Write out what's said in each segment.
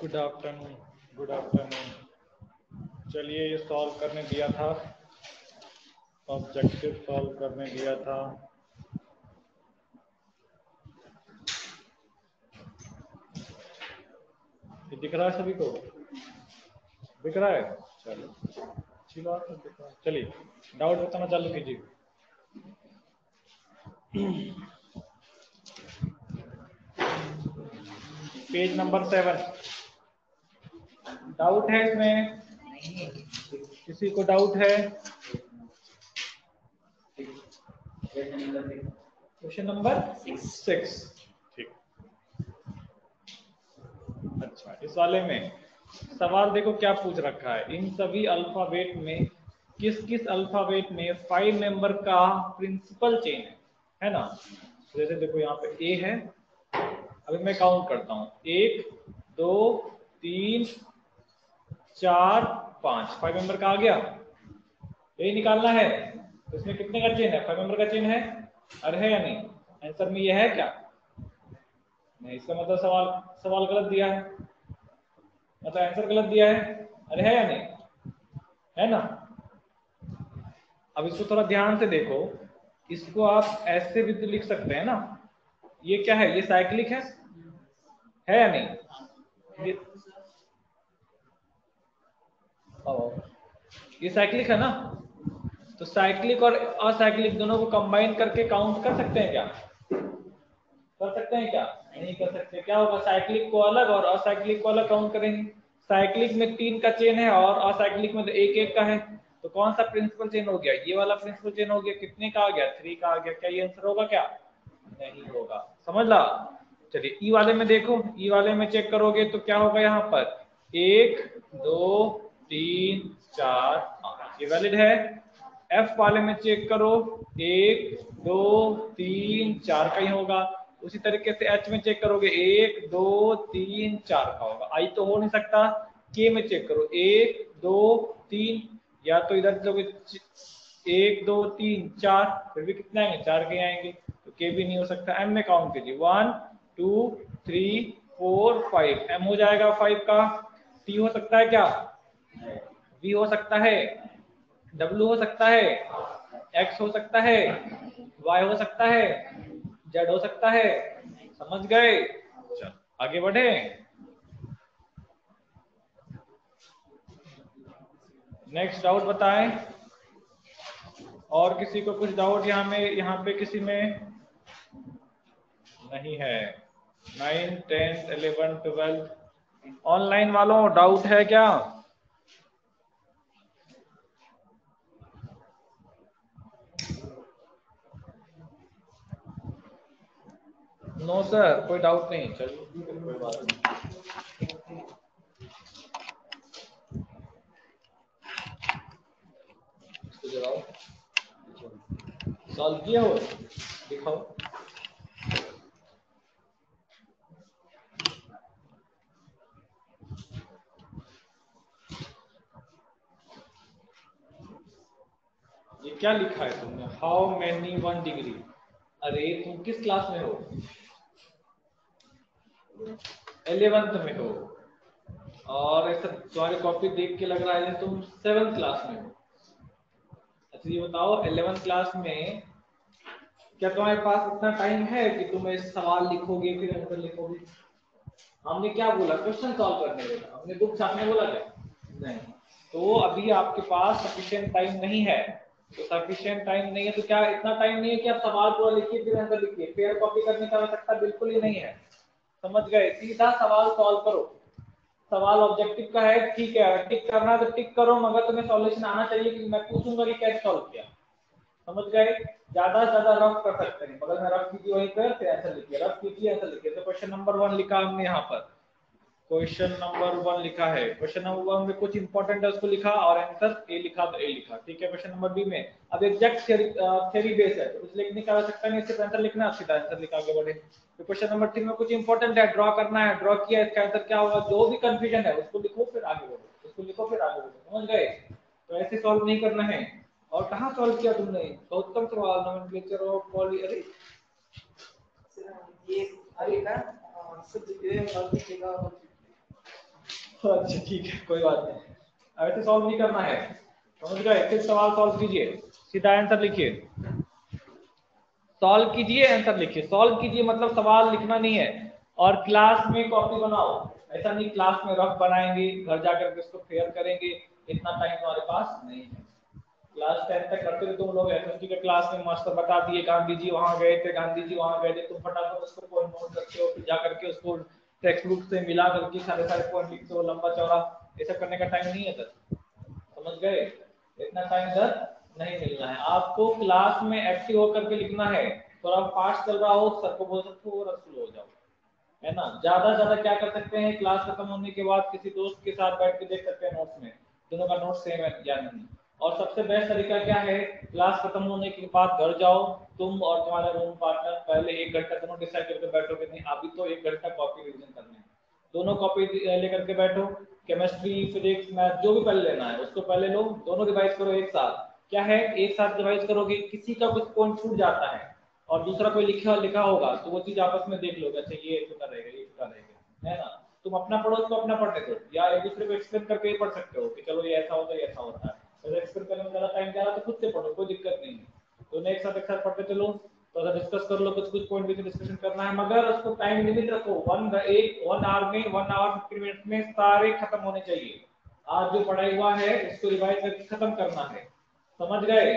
Good afternoon good afternoon चलिए ये solve करने दिया था। ऑब्जेक्टिव सॉल्व करने दिया था। ये दिख रहा है सभी को? दिख रहा है? चलो। अच्छी बात है, दिख रहा है। चलिए डाउट बताना चालू कीजिए। पेज नंबर सेवन डाउट है इसमें? किसी को डाउट है? क्वेश्चन नंबर सिक्स ठीक। अच्छा इस वाले में सवाल देखो क्या पूछ रखा है। इन सभी अल्फ़ाबेट में किस किस अल्फ़ाबेट में फाइव मेंबर का प्रिंसिपल चेन है? है ना? जैसे देखो यहाँ पे ए है। अभी मैं काउंट करता हूँ। एक दो तीन चार, पाँच। फाइव मेंबर का आ गया। यही निकालना है। तो इसमें कितने का चेन है? फाइव मेंबर का चेन है? अरे है या नहीं? आंसर में ये है क्या? नहीं, इसका मतलब सवाल सवाल गलत दिया है। मतलब आंसर गलत दिया है। अरे है या नहीं? है ना? अब इसको थोड़ा ध्यान से देखो। इसको आप ऐसे भी तो लिख सकते हैं ना। ये क्या है? ये साइक्लिक है? है या नहीं? ये, ये साइक्लिक है ना? तो साइक्लिक और असाइक्लिक दोनों को कंबाइन करके काउंट कर सकते हैं क्या? कर सकते हैं क्या? नहीं कर सकते। क्या होगा? साइक्लिक को अलग और असाइक्लिक को अलग काउंट करेंगे। साइक्लिक में तीन का चेन है और असाइक्लिक में तो एक एक का है। तो कौन सा प्रिंसिपल चेन हो गया? ये वाला प्रिंसिपल चेन हो गया। कितने का आ गया? थ्री का आ गया। क्या ये आंसर होगा क्या? नहीं होगा। समझ ला? चलिए ई वाले में देखो। ई वाले में चेक करोगे तो क्या होगा यहाँ पर? एक दो तीन, चार, पाँच। ये वैलिड है। एफ़ वाले में चेक करो। एक, दो, तीन, चार का ही होगा। उसी तरीके से एच में चेक करोगे। एक, दो, तीन, चार का होगा। आई तो हो नहीं सकता। के में चेक करो। एक, दो, तीन। या तो इधर लोगे एक, दो, तीन, चार। फिर भी कितने आएँगे? चार के आएँगे। तो के भी नहीं हो सकता। एम में काउंट कीजिए। One two three four five M हो जाएगा फाइव का। टी हो सकता है क्या? वी हो सकता है डब्ल्यू हो सकता है एक्स हो सकता है वाई हो सकता है जेड हो सकता है। समझ गए? आगे बढ़े। नेक्स्ट डाउट बताएँ। और किसी को कुछ डाउट यहाँ में यहाँ पे किसी में? नहीं है। Nine tenth eleven twelfth online वालों डाउट है क्या? नो सर कोई डाउट नहीं। चलिए कोई बात नहीं। सॉल्व किया हो। दिखाओ। ये क्या लिखा है तुमने? हाउ मैनी वन डिग्री अरे, तुम किस क्लास में हो? एलेवेंथ में हो। और ऐसा तुम्हारी कॉपी देख के लग रहा है, तुम सेवेंथ क्लास में हो। अच्छा ये बताओ एलेवेंथ क्लास में क्या तुम्हारे पास इतना टाइम है कि तुम सवाल लिखोगे, फिर आंसर लिखोगे? हमने क्या बोला? क्वेश्चन सॉल्व करने बोला। हमने बुक छापने बोला क्या? नहीं। तो अभी आपके पास सफिशियंट टाइम नहीं है। तो सफिशियंट टाइम नहीं है तो क्या इतना टाइम नहीं है कि आप सवाल पूरा लिखिए, फिर आंसर लिखिए? पेयर कॉपी करने का आवश्यकता बिल्कुल ही नहीं है। समझ गए। सीधा सवाल सॉल्व करो। सवाल ऑब्जेक्टिव का है, ठीक है। टिक करना तो टिक करो, मगर तुम्हें सॉल्यूशन आना चाहिए कि मैं पूछूँगा कि कैसे सॉल्व किया। समझ गए? ज़्यादा से ज़्यादा रफ कर सकते हैं। बगल में रफ कीजिए वहीं पर फिर आंसर लिखिए। रफ कीजिए आंसर लिखिए। तो क्वेश्चन नंबर वन लिखा हमने यहाँ पर। क्वेश्चन नंबर वन लिखा है। क्वेश्चन नंबर वन में कुछ इंपॉर्टेंट है उसको लिखा और आंसर ए लिखा तो ए लिखा। ठीक है? क्वेश्चन नंबर बी में। अब एग्जैक्ट थ्योरी बेस है। तो कुछ लिखने की आवश्यकता नहीं, सिर्फ़ आंसर लिखना सीधा आंसर लिखा आगे बढ़े। तो क्वेश्चन नंबर थ्री में कुछ इंपॉर्टेंट है ड्रॉ करना है ड्रॉ किया इसका आंसर क्या होगा? जो भी कंफ्यूजन है उसको लिखो फिर आगे बढ़ो। उसको लिखो फिर आगे बढ़ो। समझ गए? तो ऐसे सॉल्व नहीं करना है। और कहाँ सॉल्व किया तुमने? गौतम सवाल नोमेनक्लेचर ऑफ़ पॉली अरे। ये अरे ना अच्छा ठीक है कोई बात नहीं। ऐसे सॉल्व नहीं करना है। समझ गए? फिर सवाल सॉल्व कीजिए। सीधा आंसर लिखिए। सॉल्व कीजिए, आंसर लिखिए। सॉल्व कीजिए मतलब सवाल लिखना नहीं है। और क्लास में कॉपी बनाओ। ऐसा नहीं क्लास में रफ बनाएँगे, घर जाकर के उसको फेयर करेंगे। इतना टाइम तुम्हारे पास नहीं है। क्लास टेंथ तक करते थे तुम लोग एस के क्लास में मास्टर बता दिए गांधी जी वहाँ गए थे गांधी जी वहाँ गए थे। तुम फटाफट उसको पॉइंट नोट करते हो, फिर जा करके उसको टेक्स्ट बुक से मिला करके सारे सारे पॉइंट लिखते हो, लंबा चौड़ा। ऐसा करने का टाइम नहीं है सर। समझ गए? इतना टाइम सर नहीं मिलना है। आपको क्लास में एक्टिव होकर के लिखना है, थोड़ा फास्ट चल रहा हो, सर को बोल सकते हो और स्लो हो जाओ। है ना? ज़्यादा ज़्यादा क्या कर सकते हैं? क्लास खत्म होने के बाद किसी दोस्त के साथ बैठ के देख सकते हैं नोट्स में। दोनों का नोट सेम है या नहीं। और सबसे बेस्ट तरीका क्या है? क्लास खत्म होने के बाद घर जाओ, तुम और तुम्हारा रूम पार्टनर पहले एक घंटा दोनों डिसाइड करके बैठोगे, नहीं, अभी तो एक घंटा कॉपी रिविजन करनी है। दोनों कॉपी लेकर के बैठो। केमिस्ट्री फिजिक्स मैथ जो भी पहले लेना है, उसको पहले लो, दोनों रिवाइज करो एक साथ। क्या है एक साथ रिवाइज करोगे, किसी का कुछ पॉइंट छूट जाता है और दूसरा कोई लिखा लिखा होगा तो वो चीज़ आपस में देख लोगे अच्छा ये छूटा रहेगा, ये छूटा रहेगा, है ना? तुम अपना पढ़ो, उसको अपना पढ़ने दो, या एक दूसरे को एक्सप्लेन करके पढ़ सकते हो कि चलो, ये ऐसा होता है ऐसा होता है। अगर एक्सप्लेन करने में ज़्यादा टाइम जा तो खुद से पढ़ो, कोई दिक्कत नहीं है। दोनों एक साथ एक साथ पढ़ते चलो तो अगर डिस्कस कर लो, कुछ कुछ पॉइंट भी डिस्कशन करना है, मगर उसको टाइम लिमिट रखो। वन एक वन आवर में वन आवर फिफ्टी मिनट में सारे खत्म होने चाहिए। आज जो पढ़ाई हुआ है, उसको रिवाइज करके खत्म करना है। समझ गए?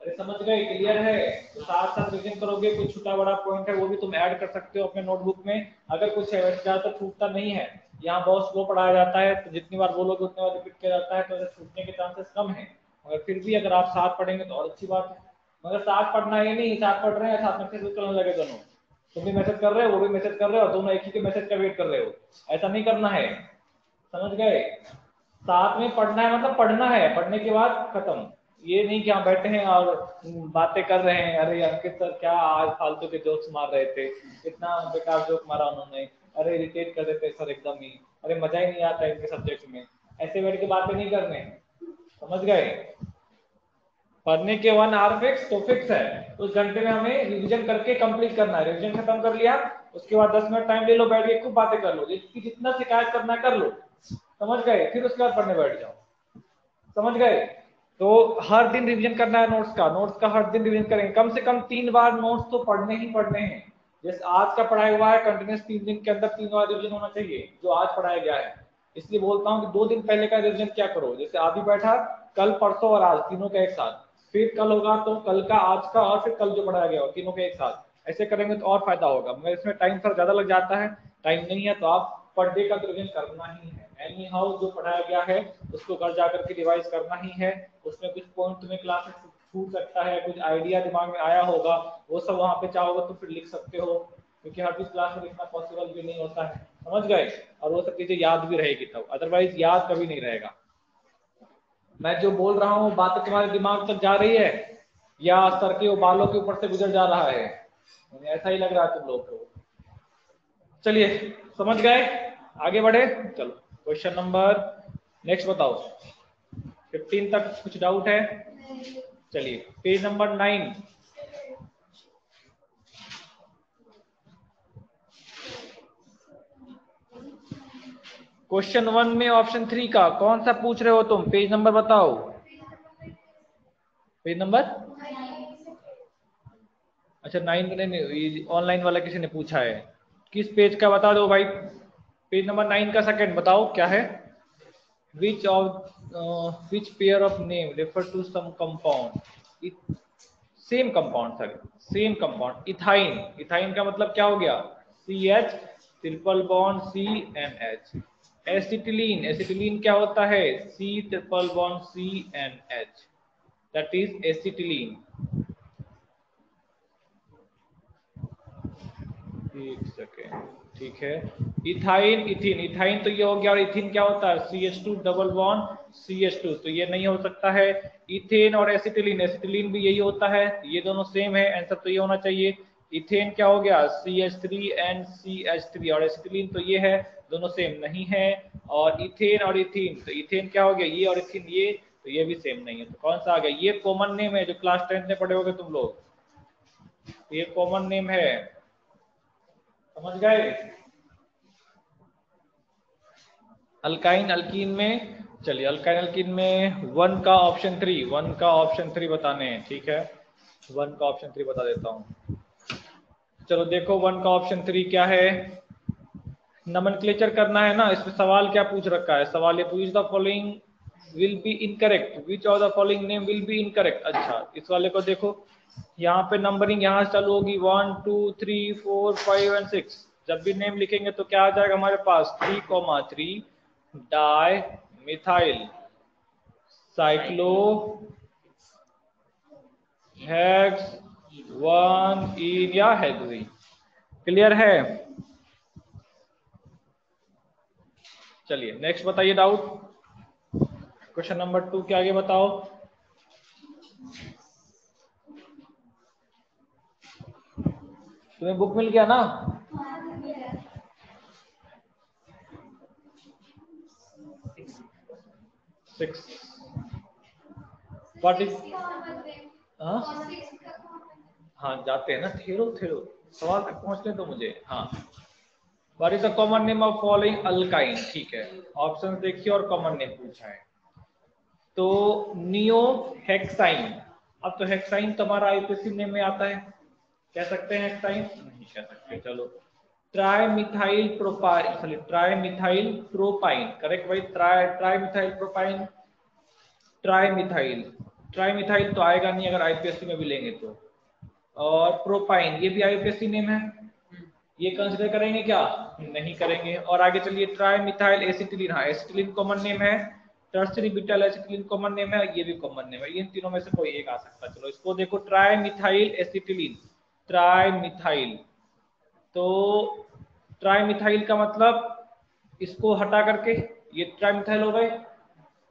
अरे समझ गए क्लियर है? तो साथ साथ रिविजन करोगे कुछ छोटा बड़ा पॉइंट है, वो भी तुम ऐड कर सकते हो अपने नोटबुक में। अगर कुछ ज़्यादातर छूटता नहीं है, यहाँ बहुत स्लो पढ़ाया जाता है तो जितनी बार बोलोगे उतनी बार रिपीट किया जाता है तो छूटने के चांसेस कम है, मगर फिर भी अगर आप साथ पढ़ेंगे तो और अच्छी बात है। मगर साथ पढ़ना ही नहीं, साथ पढ़ रहे हैं, साथ में मैसेज करने लगे दोनों। तुम भी मैसेज कर रहे हो, वो भी मैसेज कर रहे हो दोनों एक ही के मैसेज का वेट कर रहे हो। ऐसा नहीं करना है। समझ गए? साथ में पढ़ना है मतलब पढ़ना है। पढ़ने के बाद खत्म। ये नहीं कि हम बैठे हैं और बातें कर रहे हैं, अरे अंकित सर क्या आज फालतू के जोक्स मार रहे थे, इतना बेकार जोक मारा उन्होंने, अरे इरिटेट कर देते सर एकदम ही, अरे मज़ा ही नहीं आता इनके सब्जेक्ट में, ऐसे बैठ के बातें नहीं करने, समझ गए? पढ़ने के वन आवर फिक्स तो फिक्स है, उस घंटे में हमें रिविजन करके कंप्लीट करना है रिविजन खत्म कर लिया, उसके बाद दस मिनट टाइम ले लो, बैठ के खूब बातें कर लो, जिसकी जितना शिकायत करना कर लो, समझ गए? फिर उसके बाद पढ़ने बैठ जाओ, समझ गए? तो हर दिन रिवीजन करना है नोट्स का। नोट्स का हर दिन रिवीजन करेंगे। कम से कम तीन बार नोट्स तो पढ़ने ही पढ़ने हैं। जैसे आज का पढ़ाया हुआ है कंटिन्यूस तीन दिन के अंदर तीन बार रिविजन होना चाहिए, जो आज पढ़ाया गया है। इसलिए बोलता हूँ कि दो दिन पहले का रिविजन क्या करो? जैसे अभी बैठा, कल, परसों और आज, तीनों का एक साथ। फिर कल होगा तो कल का, आज का और फिर कल जो पढ़ाया गया हो तीनों के एक साथ। ऐसे करेंगे तो और फ़ायदा होगा। मगर इसमें टाइम थोड़ा ज़्यादा लग जाता है। टाइम नहीं है तो आप पर डे का रिविजन करना ही है। एनी हाउ जो पढ़ाया गया है, उसको घर जाकर के रिवाइज करना ही है। उसमें कुछ पॉइंट तुम्हें क्लास छूट सकता है, कुछ आइडिया दिमाग में आया होगा, वो सब वहाँ पे चाहोगे तो फिर लिख सकते हो, क्योंकि हर चीज़ क्लास में लिखना पॉसिबल भी नहीं होता है। समझ गए? और वो सब चीज़ें याद भी रहेगी तब। अदरवाइज़ याद कभी नहीं रहेगा। मैं जो बोल रहा हूँ, बात तुम्हारे दिमाग तक जा रही है, या सर के बालों के ऊपर से गुजर जा रहा है? ऐसा ही लग रहा है तुम लोग को। चलिए, समझ गए? आगे बढ़े? चलो। क्वेश्चन नंबर नेक्स्ट बताओ। फिफ्टीन तक कुछ डाउट है? चलिए page number nine question one में ऑप्शन थ्री का, कौन सा पूछ रहे हो तुम? पेज नंबर बताओ। पेज नंबर अच्छा नाइन ऑनलाइन वाला किसी ने पूछा है। किस पेज का बता दो भाई? पेज नंबर नाइन का सेकंड बताओ क्या है? Uh, which pair of name refer to some compound? It, same compound sir same compound ethyne ethyne का मतलब क्या हो गया? C H triple bond C N H acetylene acetylene क्या होता है? C triple bond C N H that is acetylene एक second ठीक है? इथाइन, इथिन। इथाइन तो ये हो गया और इथिन क्या होता है? C H two double one C H two तो ये नहीं हो सकता है। इथेन और एसिटिलीन। एसिटिलीन भी यही होता है। ये दोनों सेम है। आंसर तो ये होना चाहिए। इथेन क्या हो गया? C H three and C H three और एसिटिलीन तो ये है। दोनों सेम नहीं है। और इथेन और इथिन। तो इथेन क्या हो गया? ये और इथिन ये। तो ये भी सेम नहीं है। तो कौन सा आ गया? ये कॉमन नेम है जो क्लास टेंथ में पढ़े होगे तुम लोग। ये कॉमन नेम है। समझ गए? अल्काइन अल्कीन में, चलिए अल्काइन अल्कीन में वन का ऑप्शन थ्री वन का ऑप्शन थ्री बताने हैं, ठीक है? वन का ऑप्शन थ्री बता देता हूँ। चलो देखो वन का ऑप्शन थ्री क्या है? नमन करना है ना इसमें सवाल क्या पूछ रखा है? सवाल ये पूछ the following will be incorrect which of the following name will be incorrect अच्छा इस वाले को देखो। यहाँ पे नंबरिंग यहाँ से चालू होगी। One two three four five and six जब भी नेम लिखेंगे तो क्या आ जाएगा हमारे पास? Three comma three di methyl cyclo hex one ene या हेक्सी क्लियर है? चलिए नेक्स्ट बताइए डाउट क्वेश्चन नंबर टू के आगे बताओ। तुम्हें बुक मिल गया ना? सिक्स व्हाट इज़ हाँ? जाते हैं ना। थेरो थेरो सवाल तक पहुँचने तो मुझे। हाँ। What is the common name of following alkyne ठीक है। ऑप्शन देखिए और कॉमन नेम पूछा है। तो नियो हेक्साइन अब तो हेक्साइन तुम्हारा आईपीसी नेम में आता है। कह सकते हैं हेक्साइन नहीं कह सकते, चलो। Tri methyl propyne sorry tri methyl propyne correct भाई tri tri methyl propyne tri methyl tri methyl तो आएगा नहीं अगर आईपीएससी में भी लेंगे तो। और प्रोपाइन, ये भी आईपीएससी नेम है? ये कंसिडर करेंगे क्या? नहीं करेंगे। और आगे चलिए ट्राई मिथाइल एसिटिलीन। हाँ एसिटिलीन कॉमन नेम है। Tertiary butyl acetylene common name है। ये भी कॉमन नेम है। इन तीनों में से कोई एक आ सकता है। चलो, इसको देखो tri methyl acetylene. Tri methyl तो ट्राई मिथाइल का मतलब इसको हटा करके ये ट्राई मिथाइल हो गए।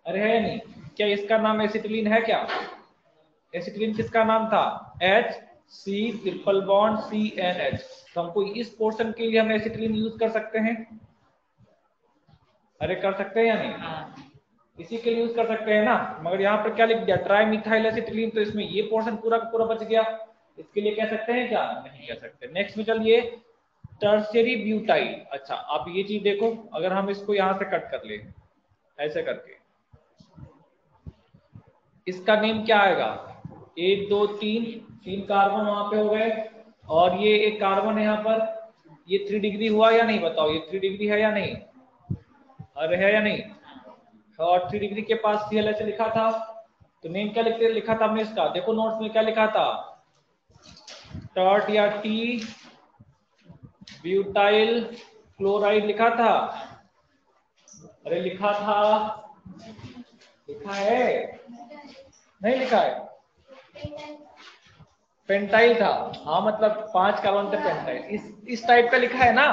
अरे है नहीं। क्या इसका नाम एसिटिलीन है क्या? एसिटिलीन किसका नाम था? H C triple bond C N H तो हमको इस पोर्शन के लिए हम एसिटिलीन यूज़ कर सकते हैं। अरे कर सकते हैं या नहीं? हाँ। इसी के लिए यूज़ कर सकते हैं ना। मगर यहाँ पर क्या लिख दिया? Tri methyl acetylene. तो इसमें ये पोर्शन पूरा पूरा बच गया। इसके लिए कह सकते हैं क्या नहीं कह सकते। नेक्स्ट में चलिए टर्सरी ब्यूटाइल अच्छा आप ये चीज़ देखो, अगर हम इसको यहाँ से कट कर ले, ऐसे करके। इसका नेम क्या आएगा? एक, दो, तीन तीन कार्बन वहाँ पे हो गए। और ये एक कार्बन है यहाँ पर। ये थ्री डिग्री हुआ या नहीं बताओ? ये थ्री डिग्री है या नहीं? अरे, है या नहीं? और थ्री डिग्री के पास सी लिखा था। तो नेम क्या लिखते लिखा था हमने इसका? देखो नोट्स में क्या लिखा था? टॉट या टी ब्यूटाइल क्लोराइड लिखा था? अरे लिखा था। लिखा है? नहीं लिखा है। पेंटाइल था। हाँ मतलब पाँच कार्बन थे पेंटाइल। इस इस टाइप का लिखा है ना?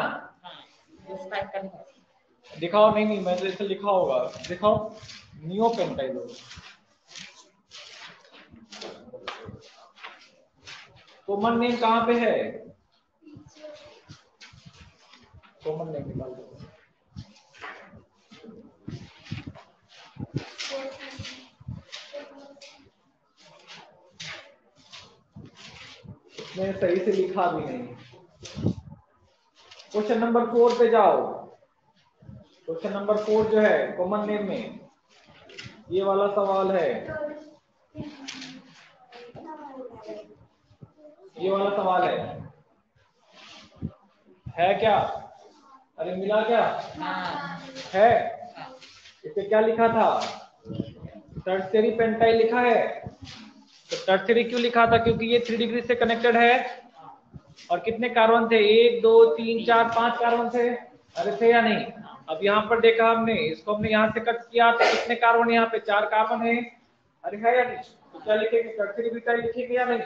इस टाइप का दिखाओ नहीं नहीं मैं तो लिखा होगा। दिखाओ। नियो पेंटाइल होगा। कॉमन नेम कहाँ पे है? कॉमन नेम निकाल दो। मैं सही से लिखा भी नहीं। क्वेश्चन नंबर फोर पे जाओ। क्वेश्चन नंबर फोर जो है कॉमन नेम में, ये वाला सवाल है। ये वाला सवाल है। है क्या? अरे मिला क्या? हाँ। इसे क्या लिखा था? टर्सरी पेंटाइल लिखा है। तो टर्सरी क्यों लिखा था? क्योंकि ये थ्री डिग्री से कनेक्टेड है। और कितने कार्बन थे? एक, दो, तीन, चार, पाँच कार्बन थे। अरे थे या नहीं? अब यहाँ पर देखा हमने। इसको हमने यहाँ से कट किया तो कितने कार्बन यहाँ पे? चार कार्बन है। अरे है या नहीं? तो क्या लिखेंगे? टर्सरी बिटाइल लिखेंगे या नहीं?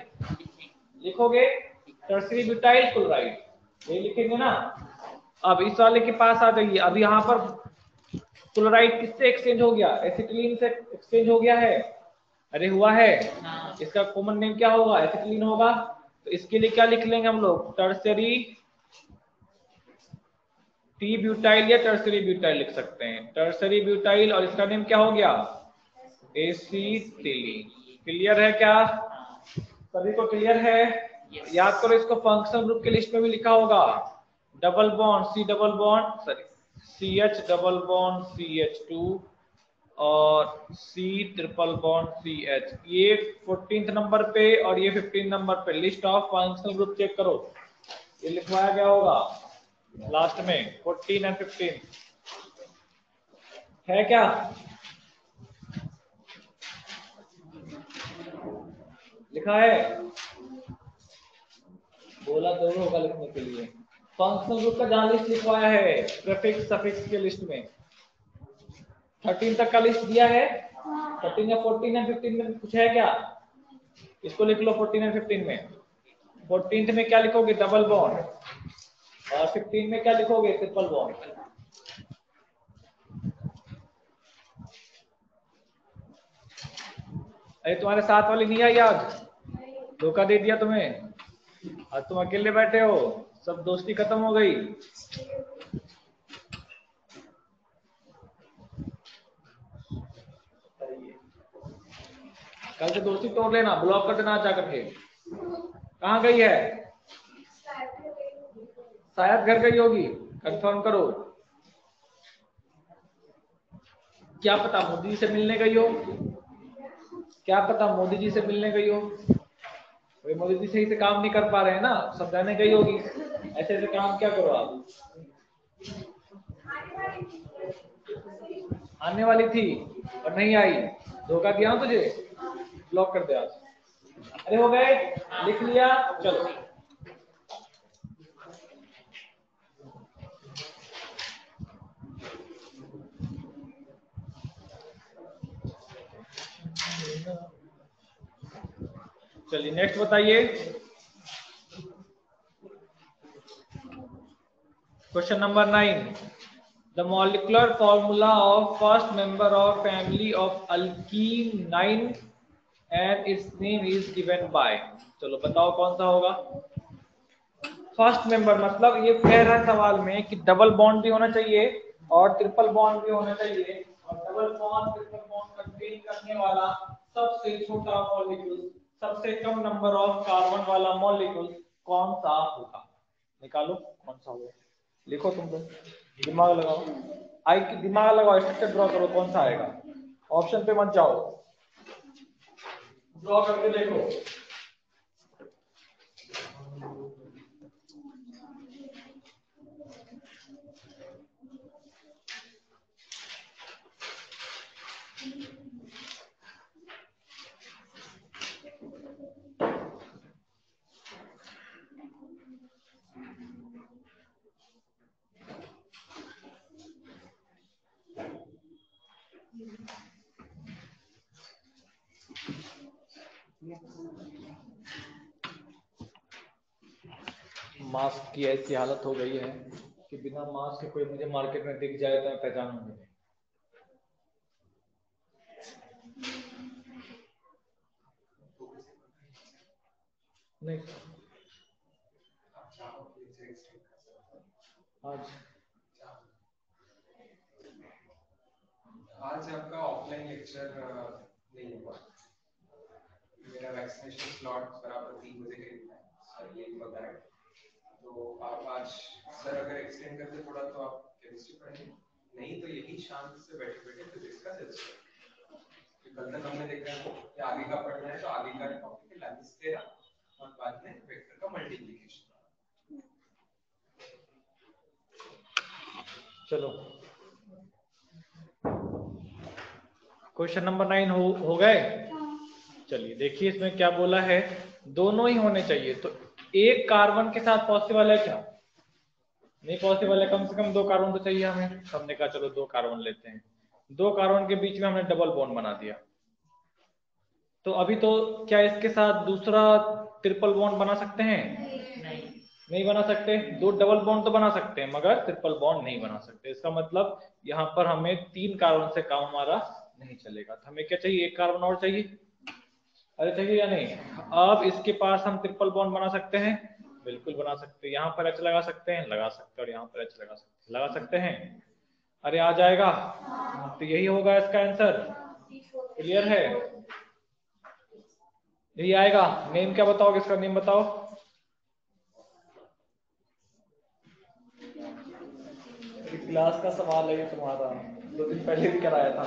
लिखोगे? टर्सरी ब्यूटाइल क्लोराइड ये लिखेंगे ना? अब इस वाले के पास आ जाइए। अब यहाँ पर क्लोराइड किससे एक्सचेंज हो गया? एसिटिलीन से एक्सचेंज हो गया है। अरे हुआ है। हाँ। इसका कॉमन नेम क्या होगा? एसिटिलीन होगा। तो इसके लिए क्या लिख लेंगे हम लोग? टर्सरी टी ब्यूटाइल या टर्सरी ब्यूटाइल लिख सकते हैं। टर्सरी ब्यूटाइल और इसका नेम क्या हो गया? एसिटिलीन क्लियर है क्या? सभी को क्लियर है? Yes. याद करो इसको फंक्शनल ग्रुप के लिस्ट में भी लिखा होगा। Double bond C double bond sorry C H double bond C H two और C triple bond C H ये फोर्टीन नंबर पे और ये फिफ्टीन नंबर पे list of functional group check करो। ये लिखवाया गया होगा लास्ट में फोर्टीन एंड फिफ्टीन है क्या? लिखा है बोला दोनों होगा लिखने के लिए। फंक्शनल ग्रुप का जहाँ लिस्ट लिखवाया है प्रीफिक्स सफिक्स के लिस्ट में। थर्टीन तक का लिस्ट दिया है। थर्टीन या फोर्टीन एंड फिफ्टीन में कुछ है क्या? इसको लिख लो फोर्टीन एंड फिफ्टीन में। फोर्टीन में क्या लिखोगे? डबल बॉन्ड और फिफ्टीन में क्या लिखोगे? ट्रिपल बॉन्ड अरे तुम्हारे साथ वाली नहीं आई आज? धोखा दे दिया तुम्हें। आज तुम अकेले बैठे हो, सब दोस्ती खत्म हो गई। कल से दोस्ती तोड़ लेना ब्लॉक कर देना जा करके। कहाँ गई है? शायद घर गई होगी कंफर्म करो। क्या पता मोदी जी से मिलने गई हो? क्या पता मोदी जी से मिलने गई हो? मोदी जी सही से काम नहीं कर पा रहे हैं ना, समझाने गई होगी। ऐसे ऐसे काम क्या करो आप? आने वाली थी और नहीं आई। धोखा दिया तुझे? ब्लॉक कर दे आज। अरे हो गए, लिख लिया, चलो। चलिए नेक्स्ट बताइए। Question number nine the molecular formula of first member of family of alkene 9 and its name is given by चलो, बताओ कौन सा होगा? फ़र्स्ट मेंबर मतलब ये कह रहा है सवाल में कि डबल बॉन्ड भी होना चाहिए और ट्रिपल बॉन्ड भी होना चाहिए। और double bond triple bond contain करने वाला सबसे छोटा मॉलिक्यूल सबसे कम नंबर ऑफ़ कार्बन वाला मॉलिक्यूल कौन सा होगा? निकालो, कौन सा होगा? लिखो तुम लोग दिमाग लगाओ। आई, दिमाग लगाओ स्ट्रक्चर ड्रॉ करो, कौन सा आएगा? ऑप्शन पे मत जाओ। ड्रॉ करके देखो। मास्क की ऐसी हालत हो गई है कि बिना मास्क के कोई मुझे मार्केट में दिख जाए तो मैं पहचानूँगा नहीं। आज। आज आपका ऑफलाइन लेक्चर नहीं हुआ। मेरा वैक्सीनेशन स्लॉट बराबर तीन बजे के सर ये पता है तो आप आज सर अगर एक्सटेंड करते थोड़ा तो आप केमिस्ट्री पढ़ेंगे। नहीं तो यही शांत से बैठे बैठे फिजिक्स का सेल्स कल तक हमने देखा है कि आगे का पढ़ना है तो आगे का टॉपिक है लाइन्स तेरह और बाद में वेक्टर का मल्टीप्लिकेशन चलो। क्वेश्चन नंबर नाइन हो हो गए? चलिए देखिए इसमें क्या बोला है। दोनों ही होने चाहिए तो एक कार्बन के साथ पॉसिबल है क्या? नहीं पॉसिबल है कम से कम दो कार्बन तो चाहिए हमें। हमने कहा चलो दो कार्बन लेते हैं। दो कार्बन के बीच में हमने डबल बॉन्ड बना दिया। तो अभी तो क्या इसके साथ दूसरा ट्रिपल बॉन्ड बना सकते हैं? नहीं। नहीं बना सकते। दो डबल बॉन्ड तो बना सकते हैं मगर ट्रिपल बॉन्ड नहीं बना सकते। इसका मतलब यहाँ पर हमें तीन कार्बन से काम हमारा नहीं चलेगा। तो हमें क्या चाहिए? एक कार्बन और चाहिए? अरे चाहिए या नहीं अब इसके पास हम ट्रिपल बॉन्ड बना सकते हैं। बिल्कुल बना सकते हैं। यहाँ पर एच लगा सकते हैं, लगा सकते हैं और यहाँ पर एच लगा सकते लगा सकते हैं? अरे आ जाएगा। तो यही होगा इसका आंसर क्लियर है? यही आएगा। नेम क्या बताओगे? इसका नेम बताओ। क्लास का सवाल है ये तुम्हारा। दो दिन पहले भी कराया था।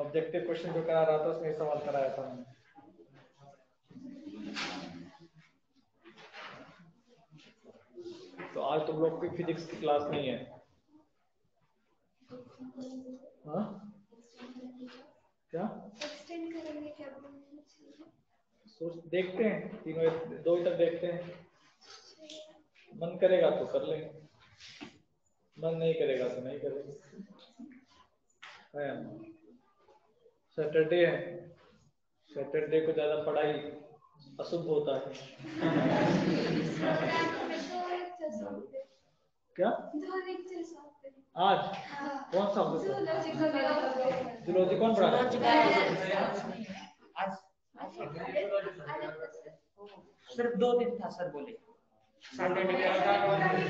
ऑब्जेक्टिव क्वेश्चन जो करा रहा था उसमें सवाल कराया था मैंने तो आज तुम लोग की फिजिक्स की क्लास नहीं है। हाँ? क्या? सोच देखते हैं तीनों दो ही तक देखते हैं। मन करेगा तो कर लेंगे। मन नहीं करेगा तो नहीं करेंगे। सैटरडे है। सैटरडे को ज़्यादा पढ़ाई अशुभ होता है। क्या? आज? कौन सा जूलॉजी कौन पढ़ा सिर्फ़ दो दिन था सर बोले। सैटरडे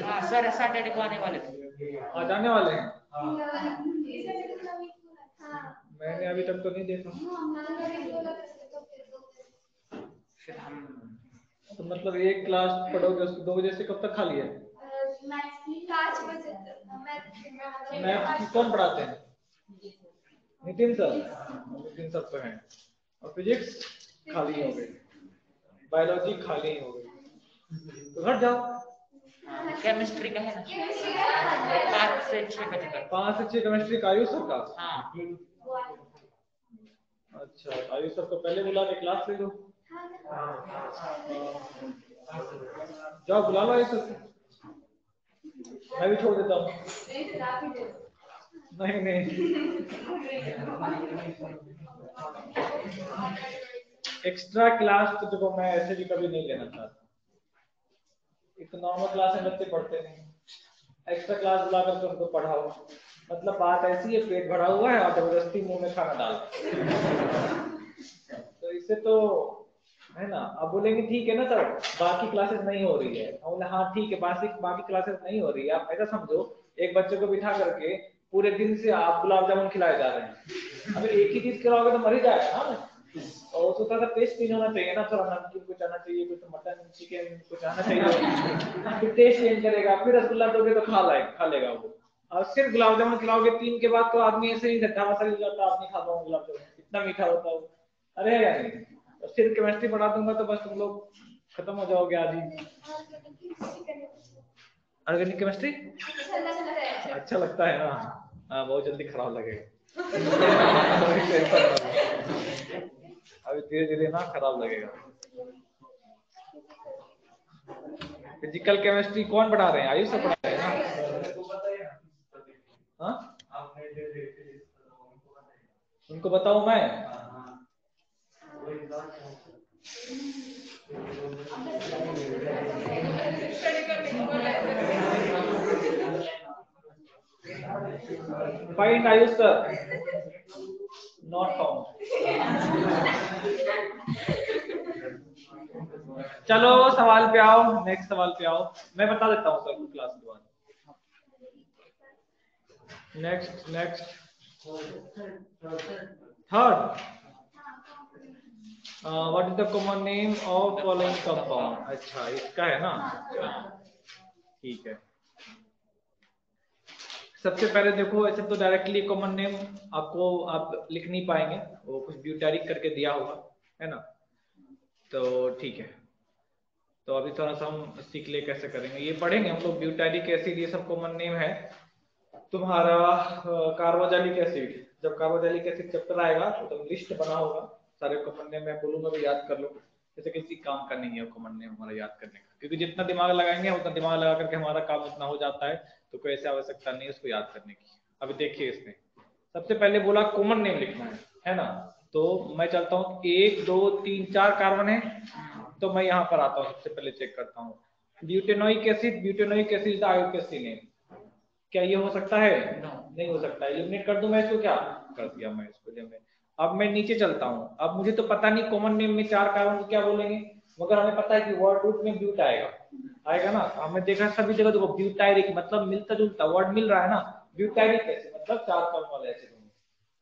हाँ सर सैटरडे को आने वाले थे। आज आने वाले हैं। मैंने अभी तक तो नहीं देखा। फिर हम तो मतलब एक क्लास पढ़ोगे उसको दो बजे से कब तक खाली है? मैथ की कौन पढ़ाते हैं? नितिन सर। नितिन सर तो हैं। और फिजिक्स खाली हो गई। बायोलॉजी खाली हो गई। तो घर जाओ। केमिस्ट्री का है ना? पाँच से छह बजे तक। पाँच से छह केमिस्ट्री का आयुष सर का हाँ। अच्छा आयुष सर को पहले बुला के क्लास ले लो। जाओ बुला लो आयुष मैं भी छोड़ देता हूँ। नहीं नहीं। एक्स्ट्रा क्लास तो देखो, मैं ऐसे भी कभी नहीं लेना चाहता। एक नॉर्मल क्लास में बच्चे पढ़ते नहीं। एक्स्ट्रा क्लास बुला करके उनको पढ़ाओ। मतलब बात ऐसी है, पेट भरा हुआ है और ज़बरदस्ती मुँह में खाना डाल तो इससे तो है ना? अब बोलेंगे ठीक है ना सर, बाकी क्लासेस नहीं हो रही है। बोले हाँ ठीक है बाकी बाकी क्लासेस नहीं हो रही है। आप ऐसा समझो, एक बच्चे को बिठा करके पूरे दिन से आप गुलाब जामुन खिलाए जा रहे हैं। अब एक ही चीज़ खिलाओगे तो मर ही जाएगा ना। और तो थोड़ा टेस्ट चेंज होना चाहिए ना, थोड़ा नमकीन कुछ आना चाहिए, कुछ मटन चिकन कुछ आना चाहिए। फिर टेस्ट चेंज करेगा, फिर रसगुल्ला दोगे तो खा लाए, खा लेगा वो। और सिर्फ़ गुलाब जामुन खिलाओगे, तीन के बाद तो आदमी ऐसे ही ढक्का मसा जाता है, आदमी खाता हूँ गुलाब जामुन। कितना मीठा होता है अरे है या नहीं और सिर्फ़ केमिस्ट्री पढ़ा दूँगा तो बस तुम लोग खत्म हो जाओगे आज ही। ऑर्गेनिक केमिस्ट्री अच्छा लगता है ना हाँ बहुत जल्दी खराब लगेगा। अभी धीरे धीरे ना खराब लगेगा। फ़िज़िकल केमिस्ट्री कौन पढ़ा रहे हैं? आयुष पढ़ा रहे हैं? हाँ उनको बताऊ मैं Find Ayush sir. Not found. चलो सवाल पे आओ नेक्स्ट सवाल पे आओ मैं बता देता हूँ सर क्लास के बाद next next third what is the common name of following compound अच्छा इसका है ना? ठीक है। सबसे पहले देखो ऐसे तो डायरेक्टली कॉमन नेम आपको आप लिख नहीं पाएँगे। वो कुछ ब्यूटेरिक करके दिया होगा है ना? तो ठीक है। तो अभी थोड़ा सा हम सीख ले कैसे करेंगे। ये पढ़ेंगे हम लोग ब्यूटेरिक एसिड ये सब कॉमन नेम है। तुम्हारा कार्बोजेलिक एसिड, जब कार्बोजेलिक एसिड चैप्टर आएगा तो तुम लिस्ट बना होगा, सारे कॉमन नेम मैं बोलूँगा भी याद कर लो। जैसे किसी काम का नहीं है कॉमन नेम हमारा याद करने का। क्योंकि जितना दिमाग लगाएँगे, उतना दिमाग लगा करके हमारा काम उतना हो जाता है तो कोई ऐसी आवश्यकता नहीं है उसको याद करने की। अभी देखिए इसमें। सबसे पहले बोला कॉमन नेम लिखना है है ना? तो मैं चलता हूँ, एक, दो, तीन, चार कार्बन है तो मैं यहाँ पर आता हूँ, सबसे पहले चेक करता हूँ। Butanoic acid butanoic acid IUPAC name क्या ये हो सकता है? No. नहीं हो सकता। एलिमिनेट कर दूँ मैं इसको क्या? कर दिया मैं इसको जब अब मैं नीचे चलता हूँ। अब मुझे तो पता नहीं कॉमन नेम में चार कार्बन को क्या बोलेंगे मगर हमें पता है कि वर्ड रूट में ब्यूट आएगा। आएगा ना? हमने देखा सभी जगह देखो ब्यूटायरिक मतलब मिलता जुलता वर्ड मिल रहा है ना? ब्यूटायरिक एसिड मतलब चार कार्बन वाला एसिड होंगे।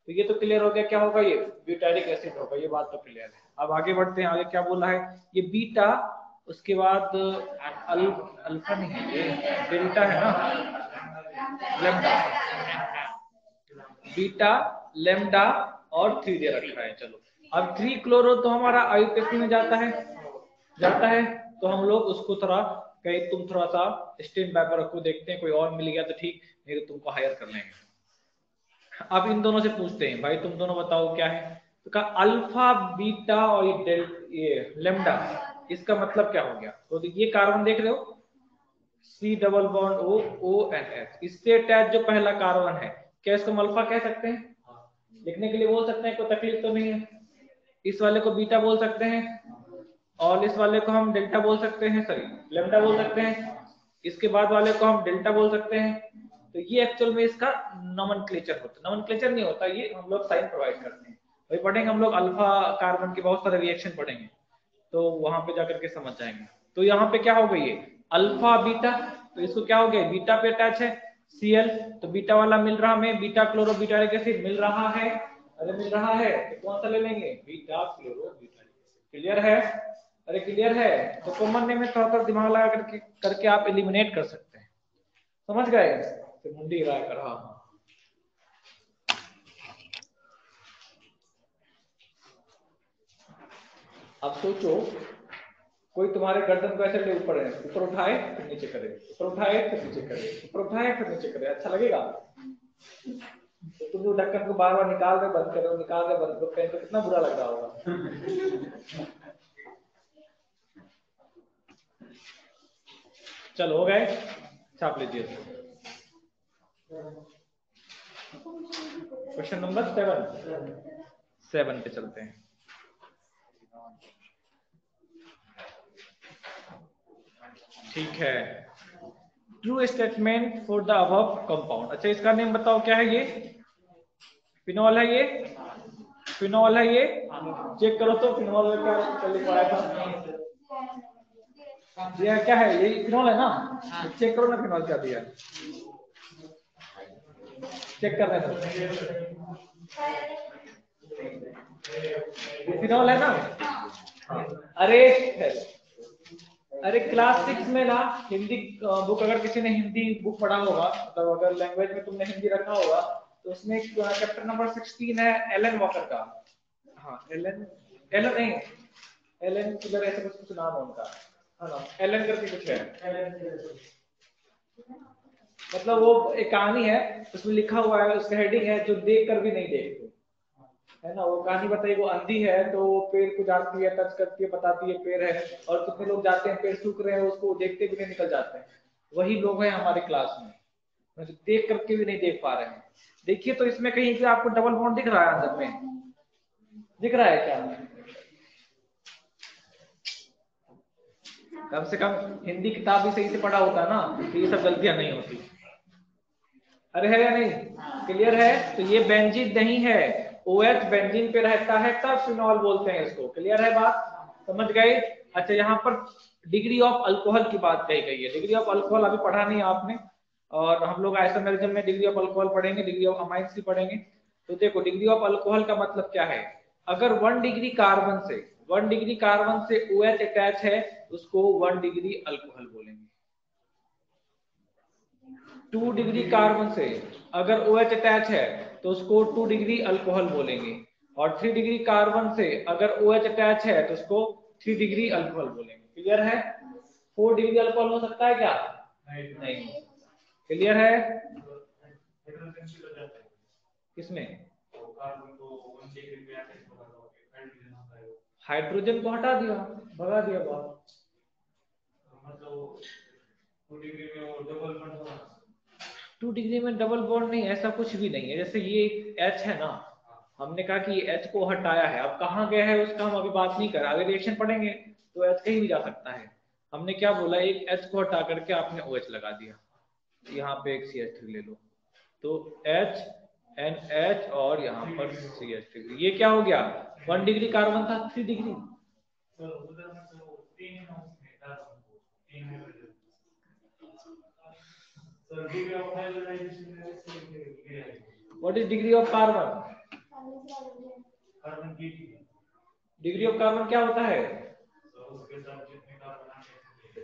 तो ये तो क्लियर हो गया। क्या होगा ये? ब्यूटायरिक एसिड होगा ये बात तो क्लियर है। अब आगे बढ़ते हैं। आगे क्या बोला है? ये बीटा उसके बाद अल, अल्फ़ा नहीं है डेल्टा है ना? लेमडा। बीटा, लेमडा और थ्री दे रखा है, चलो। अब थ्री क्लोरो तो हमारा आयुपेक्टी में जाता है। जाता है तो हम लोग उसको थोड़ा कहीं, तुम थोड़ा सा स्टेन बाय रखो, देखते हैं, कोई और मिल गया तो ठीक, नहीं तो तुमको हायर कर लेंगे। अब इन दोनों से पूछते हैं, भाई तुम दोनों बताओ क्या है? तो कहा, अल्फ़ा, बीटा और ये डेल, ये लेमडा, इसका मतलब क्या हो गया? तो ये कार्बन देख रहे हो? C double bond O O N H इससे अटैच जो पहला कार्बन है, क्या इसको अल्फ़ा कह सकते हैं? लिखने के लिए बोल सकते हैं, कोई तकलीफ़ तो नहीं है। इस वाले को बीटा बोल सकते हैं और इस वाले को हम डेल्टा बोल सकते हैं सॉरी लेमडा बोल सकते हैं। इसके बाद वाले को हम डेल्टा बोल सकते हैं। तो ये एक्चुअल में इसका नॉमन होता है। नॉमन नहीं होता, ये हम लोग साइन प्रोवाइड करते हैं। वही पढ़ेंगे हम लोग अल्फ़ा कार्बन के बहुत सारे रिएक्शन पढ़ेंगे। तो वहाँ पे जाकर के समझ जाएँगे। तो यहाँ पे क्या हो गई है? अल्फ़ा, बीटा तो इसको क्या हो गया? बीटा पे अटैच है। सीएल तो बीटा वाला मिल रहा हमें। बीटा क्लोरो बीटा एसिड मिल रहा है। अरे मिल रहा है तो कौन सा ले लेंगे? बीटा क्लोरो बीटा क्लियर है? अरे क्लियर है? तो कॉमन नेम में थोड़ा सा दिमाग लगा करके करके आप एलिमिनेट कर सकते हैं। समझ गए? तो मुंडी राय कर रहा हूँ। अब सोचो कोई तुम्हारे गर्दन को ऐसे ऊपर है, ऊपर उठाए, फिर नीचे करे। ऊपर उठाए, फिर नीचे करे। ऊपर उठाए, फिर नीचे करे। अच्छा लगेगा? तो तुम जो ढक्कन को बार बार निकाल रहे बंद करो निकाल रहे बंद करो कहीं तो कितना बुरा लग रहा होगा। चलो, हो गए? छाप लीजिए। क्वेश्चन नंबर सेवन सेवन पे चलते हैं। ठीक है। True statement for the above compound अच्छा इसका नेम बताओ, क्या है ये? फिनॉल है ये? फिनॉल है ये? चेक करो तो फिनॉल में क्या? लिखा है था ये क्या है? ये फिनॉल है ना? चेक करो ना फिनॉल क्या दिया चेक कर रहे फिनॉल है ना? अरे अरे क्लास सिक्स में ना हिंदी बुक अगर किसी ने हिंदी बुक पढ़ा होगा मतलब अगर लैंग्वेज में तुमने हिंदी रखा होगा तो उसमें चैप्टर नंबर सिक्सटीन है एलन वॉकर का। हाँ एलन एलन नहीं एलन किधर ऐसे कुछ कुछ नाम है उनका। हाँ ना एलन करके कुछ है। मतलब वो एक कहानी है, उसमें लिखा हुआ है, उसका हेडिंग है, जो देख भी नहीं देखते। है ना, वो कहानी बताई, वो अंधी है तो पेड़ को जाती है टच करती है, बताती है, पेड़ है, और कितने लोग जाते हैं, पेड़ सूख रहे हैं, उसको देखते भी नहीं, निकल जाते हैं। वही लोग हैं हमारे क्लास में। मतलब देख करके भी नहीं देख पा रहे हैं। देखिए तो इसमें कहीं से आपको डबल बॉन्ड दिख रहा है अंदर में। दिख रहा है क्या? कम से कम हिंदी किताब भी सही से पढ़ा होता ना तो ये सब गलतियाँ नहीं होती। अरे है या नहीं? क्लियर है? तो ये बेंजीन नहीं है। एच बेंजीन पे रहता है, तब फिनॉल बोलते हैं इसको। क्लियर है बात? समझ गए? अच्छा यहाँ पर डिग्री ऑफ़ अल्कोहल की बात कही गई है। डिग्री ऑफ़ अल्कोहल अभी पढ़ा नहीं आपने। और हम लोग आइसोमेरिज्म में डिग्री ऑफ़ अल्कोहल पढ़ेंगे डिग्री ऑफ़ अमाइंस भी पढ़ेंगे। तो देखो डिग्री ऑफ़ अल्कोहल का मतलब क्या है? अगर वन डिग्री कार्बन से वन डिग्री कार्बन से ओ एच अटैच है, उसको वन डिग्री अल्कोहल बोलेंगे। टू डिग्री कार्बन से अगर ओ एच अटैच है तो उसको टू डिग्री अल्कोहल बोलेंगे। और थ्री डिग्री कार्बन से अगर ओ एच अटैच है तो उसको थ्री डिग्री अल्कोहल बोलेंगे। क्लियर है? फोर डिग्री अल्कोहल हो सकता है क्या? नहीं। क्लियर है? किसमें? हाइड्रोजन को हटा दिया। भगा दिया बात टू डिग्री में डबल बॉन्ड नहीं, ऐसा कुछ भी नहीं है। जैसे ये एच है ना, हमने कहा कि एच को हटाया है। अब कहाँ गया है उसका हम अभी बात नहीं कर आगे रिएक्शन पढ़ेंगे तो एच कहीं भी जा सकता है। हमने क्या बोला, एक एच को हटा करके आपने ओ OH लगा दिया। यहाँ पे एक सी एच थ्री ले लो। तो एच एन एच और यहाँ पर सी एच थ्री ये क्या हो गया? वन डिग्री कार्बन था three degree What is degree of carbon? Degree of carbon क्या होता है?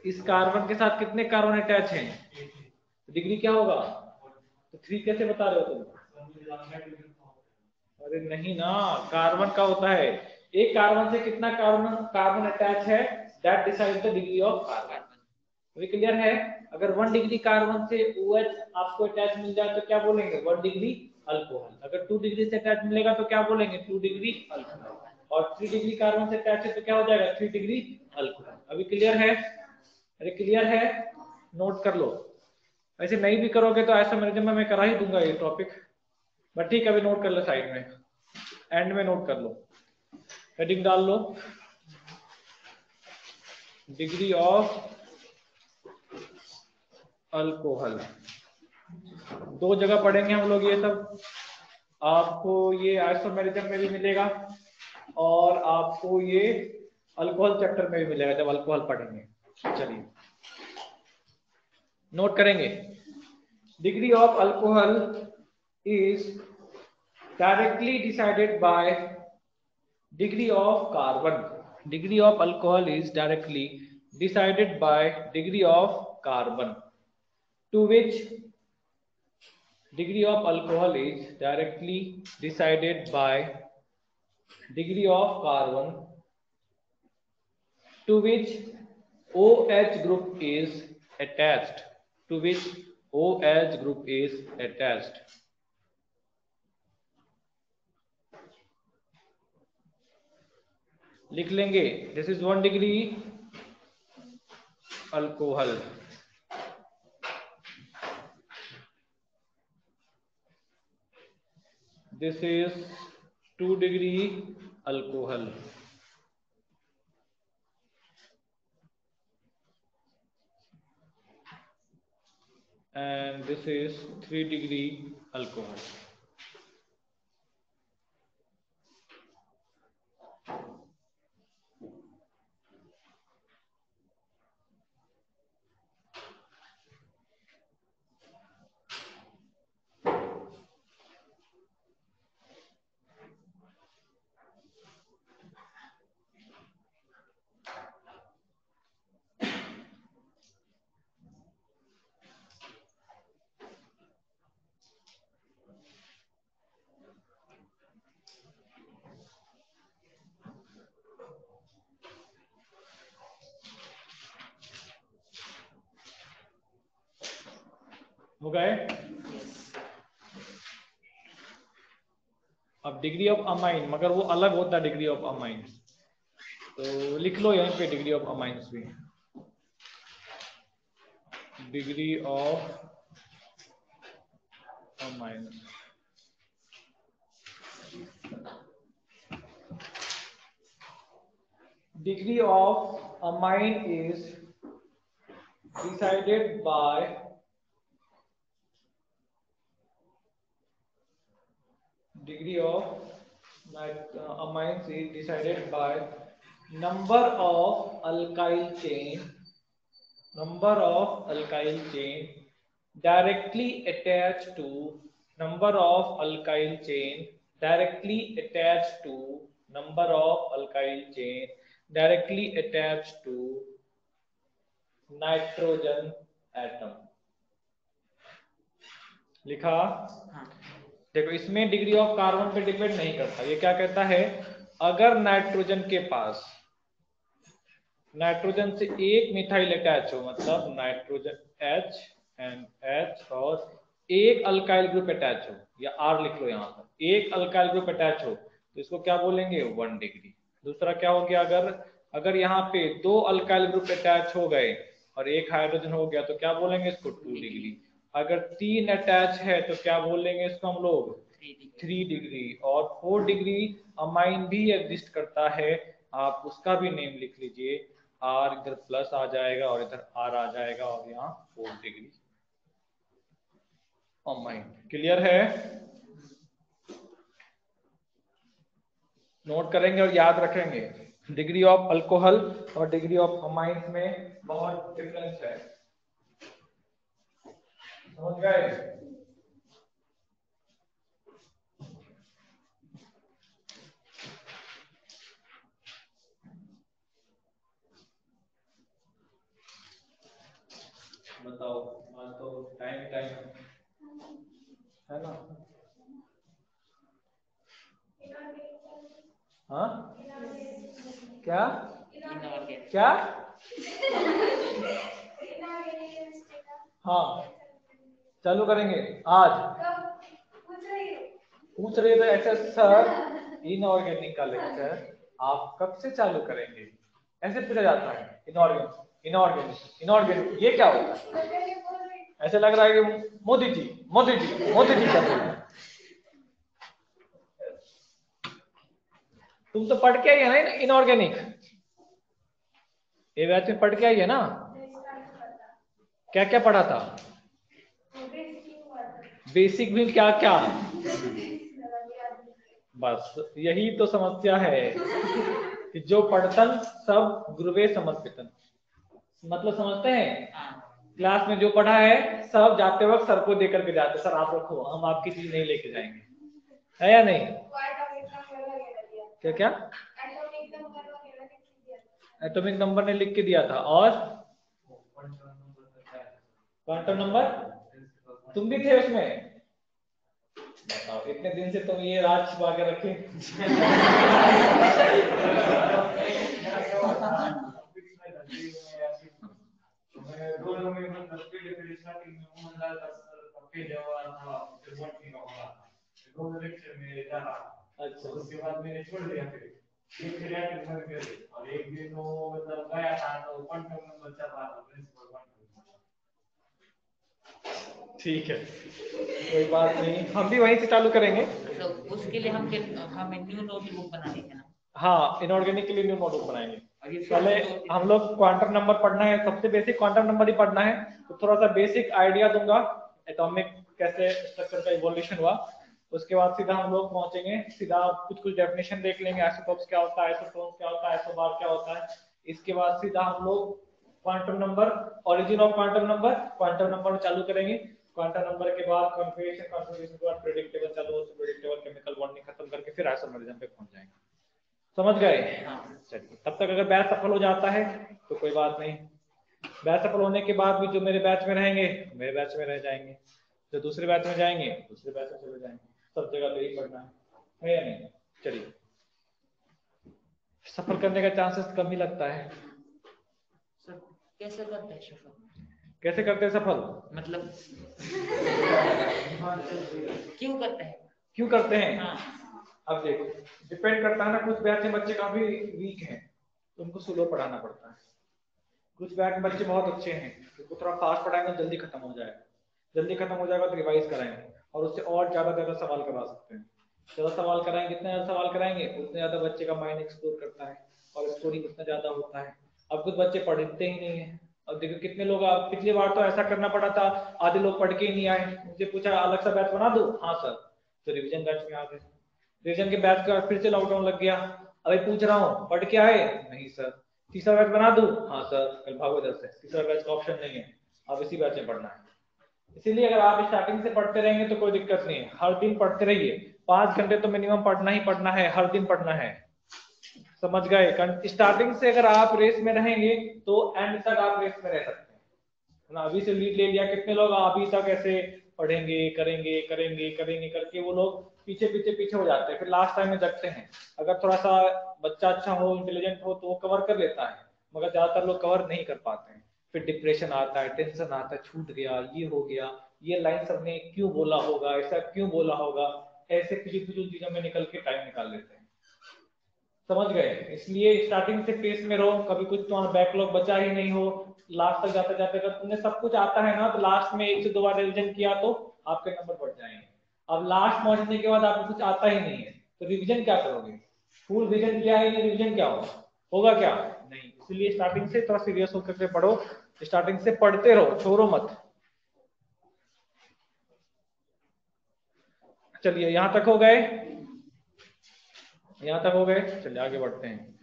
इस कार्बन के साथ कितने कार्बन अटैच हैं? डिग्री क्या होगा? तो थ्री कैसे बता रहे हो तुम? अरे नहीं ना कार्बन का होता है। एक कार्बन से कितना कार्बन कार्बन अटैच है? That decide the degree of carbon clear है? अगर वन डिग्री कार्बन से OH आपको अटैच मिल जाए तो क्या बोलेंगे? वन डिग्री अल्कोहल अगर टू डिग्री से अटैच मिलेगा तो क्या बोलेंगे? टू डिग्री अल्कोहल और थ्री डिग्री कार्बन से अटैच है तो क्या हो जाएगा? थ्री डिग्री अल्कोहल अभी क्लियर है? अरे क्लियर है? नोट कर लो. ऐसे नहीं भी करोगे तो ऐसा मेरे में मैं करा ही दूँगा ये टॉपिक बट ठीक है, अभी नोट कर लो साइड में. एंड में नोट कर लो. हेडिंग डाल लो. Degree of alcohol. दो जगह पढ़ेंगे हम लोग ये सब। आपको ये आइसोमेरिज्म में भी मिलेगा और आपको ये अल्कोहल चैप्टर में भी मिलेगा जब अल्कोहल पढ़ेंगे। चलिए। नोट करेंगे। Degree of alcohol is directly decided by degree of carbon degree of alcohol is directly decided by degree of carbon to which degree of alcohol is directly decided by degree of carbon to which OH group is attached to which OH group is attached लिख लेंगे this is one degree alcohol this is 2 degree alcohol. And this is 3 degree alcohol हो गए अब degree of amine मगर वो अलग होता है डिग्री ऑफ़ अमाइन तो लिख लो यहीं पे डिग्री ऑफ़ अमाइंस भी. Degree of amines degree of amine is decided by degree of uh, amines is decided by number of alkyl chain number of alkyl chain directly attached to number of alkyl chain directly attached to number of alkyl chain directly attached to nitrogen atom लिखा हाँ देखो, इसमें degree of carbon पे depend नहीं करता। ये क्या कहता है? अगर नाइट्रोजन के पास नाइट्रोजन से एक मिथाइल अटैच हो मतलब नाइट्रोजन H एंड H और एक अल्काइल ग्रुप अटैच हो, या R लिख लो यहाँ पर, एक अल्काइल ग्रुप अटैच हो तो इसको क्या बोलेंगे? वन डिग्री दूसरा क्या हो गया? अगर अगर यहाँ पे दो अल्काइल ग्रुप अटैच हो गए और एक हाइड्रोजन हो गया तो क्या बोलेंगे इसको? टू डिग्री अगर तीन अटैच है तो क्या बोलेंगे इसको हम लोग? थ्री डिग्री और फोर डिग्री अमाइन भी एग्जिस्ट करता है आप उसका भी नेम लिख लीजिए। आर इधर प्लस आ जाएगा और इधर आर आ जाएगा और यहाँ फोर डिग्री अमाइन क्लियर है? नोट करेंगे और याद रखेंगे। डिग्री ऑफ़ अल्कोहल और डिग्री ऑफ़ अमाइन में बहुत डिफरेंस है। समझ गए बताओ आज तो टाइम टाइम है ना? हाँ? क्या? क्या? हाँ। चालू करेंगे। आज। पूछ रहे थे ऐसे, सर इनऑर्गेनिक का लेक्चर आप कब से चालू करेंगे? ऐसे पूछा जाता है इनऑर्गेनिक इनऑर्गेनिक इनऑर्गेनिक ये क्या होता है? ऐसे लग रहा है कि मोदी जी मोदी जी मोदी जी कर तुम तो पढ़ के आई है ना इनऑर्गेनिक ये बैच में पढ़ के आई है ना? क्या क्या पढ़ा था? बेसिक भी क्या क्या? बस, यही तो समस्या है कि जो पढ़तन, सब गुरुवे समर्पितन। मतलब समझते हाँ? क्लास में जो पढ़ा है, सब जाते वक्त सर को देकर के जाते सर, आप रखो, हम आपकी चीज़ नहीं लेके जाएँगे। है या नहीं? क्या क्या एटॉमिक नंबर ने लिख के दिया था। और? क्वांटम नंबर तुम भी थे उसमें? बताओ इतने दिन से तुम ये राज छिपा के रखे। अच्छा। उसके बाद मैंने छोड़ दिया फिर फिर कर दी और एक दिन वो मतलब गया था तो क्वांटम नंबर चल रहा था प्रिंसिपल क्वांटम ठीक है। कोई बात नहीं। हम भी वहीं से चालू करेंगे। तो उसके लिए हम हमें न्यू नोटबुक बनानी है हाँ इनऑर्गेनिक के लिए न्यू नोटबुक बनाएँगे। पहले हम लोग क्वांटम नंबर पढ़ना है। सबसे बेसिक क्वांटम नंबर ही पढ़ना है। तो थोड़ा सा बेसिक आइडिया दूँगा। एटॉमिक कैसे स्ट्रक्चर का इवोल्यूशन हुआ। उसके बाद सीधा हम लोग पहुँचेंगे। सीधा कुछ कुछ डेफिनेशन देख लेंगे। आइसोटोप्स क्या होता है? आइसोटोन्स क्या होता है? आइसोबार क्या होता है? इसके बाद सीधा हम लोग quantum number origin of quantum number quantum number चालू करेंगे। क्वांटम नंबर के बाद कॉन्फ़िगरेशन कॉन्फ़िगरेशन के बाद प्रेडिक्टेबल चालू हो प्रेडिक्टेबल केमिकल बॉन्डिंग खत्म करके फिर आइसोमरिज्म पे पहुँच जाएँगे। समझ गए? हाँ। चलिए तब तक अगर बैच सफल हो जाता है तो कोई बात नहीं। बैच सफल होने के बाद भी जो मेरे बैच में रहेंगे मेरे बैच में रह जाएँगे। जो दूसरे बैच में जाएँगे दूसरे बैच में चले जाएँगे। सब जगह तो यही पढ़ना है। है या नहीं? चलिए। सफल करने का चांसेस कम ही लगता है। सर कैसे करते हैं सफल? कैसे करते हैं सफल मतलब क्यों करते हैं? क्यों करते हैं? हाँ। अब देखो डिपेंड करता है ना कुछ बैच में बच्चे काफ़ी वीक हैं तो उनको स्लो पढ़ाना पड़ता है। कुछ बैच में बच्चे बहुत अच्छे हैं उनको थोड़ा फास्ट पढ़ाएँगे तो जल्दी खत्म हो जाएगा। जल्दी खत्म हो जाएगा तो रिवाइज कराएँगे और उससे और ज़्यादा ज़्यादा सवाल करवा सकते हैं। ज़्यादा सवाल कराएँगे जितने ज़्यादा सवाल कराएँगे उतने ज़्यादा बच्चे का माइंड एक्सप्लोर करता है और स्कोरिंग उतना ज़्यादा होता है। अब कुछ बच्चे पढ़ते ही नहीं है। और देखो कितने लोग पिछली बार तो ऐसा करना पड़ा था, आधे लोग पढ़ के ही नहीं आए। मुझे पूछा, अलग सा बैच बना दो? हाँ सर। तो रिविजन बैच में आ गए। रिविजन के बैच के फिर से लॉकडाउन लग गया। अभी पूछ रहा हूँ, पढ़ के आए? नहीं, सर। तीसरा बैच बना दूँ? हाँ सर। कल भागो इधर से। तीसरा बैच का ऑप्शन नहीं है। अब इसी बैच में पढ़ना है। इसीलिए अगर आप स्टार्टिंग से पढ़ते रहेंगे तो कोई दिक्कत नहीं है। हर दिन पढ़ते रहिए। पाँच घंटे तो मिनिमम पढ़ना ही पढ़ना है। हर दिन पढ़ना है। समझ गए स्टार्टिंग से अगर आप रेस में रहेंगे तो एंड तक आप रेस में रह सकते हैं। अभी से लीड ले लिया, कितने लोग अभी तक ऐसे पढ़ेंगे, करेंगे करेंगे करेंगे करके वो लोग पीछे पीछे पीछे हो जाते हैं। फिर लास्ट टाइम में जगते हैं। अगर थोड़ा सा बच्चा अच्छा हो इंटेलिजेंट हो तो वो कवर कर लेता है, मगर ज़्यादातर लोग कवर नहीं कर पाते हैं। फिर डिप्रेशन आता है टेंशन आता है, छूट गया, ये हो गया, ये लाइन सबने क्यों बोला होगा, ऐसा क्यों बोला होगा? ऐसे फिजूल फिजूल चीज़ों में निकल के टाइम निकाल लेते हैं। समझ गए। इसलिए स्टार्टिंग से पेस में रहो, कभी कुछ तुम्हारा बैकलॉग बचा ही नहीं हो लास्ट तक जाते जाते अगर तुम्हें सब कुछ आता है ना तो लास्ट में एक से दो बार रिविजन किया तो आपके नंबर बढ़ जाएँगे। अब लास्ट पहुँचने के बाद आपको कुछ आता ही नहीं है तो रिविजन क्या करोगे? फुल रिविजन किया है रिविजन क्या होगा? होगा क्या? नहीं। इसलिए स्टार्टिंग से थोड़ा सीरियस होकर के पढ़ो स्टार्टिंग से पढ़ते रहो, छोड़ो मत। चलिए, यहाँ तक हो गए। यहाँ तक हो गए, चलिए आगे बढ़ते हैं।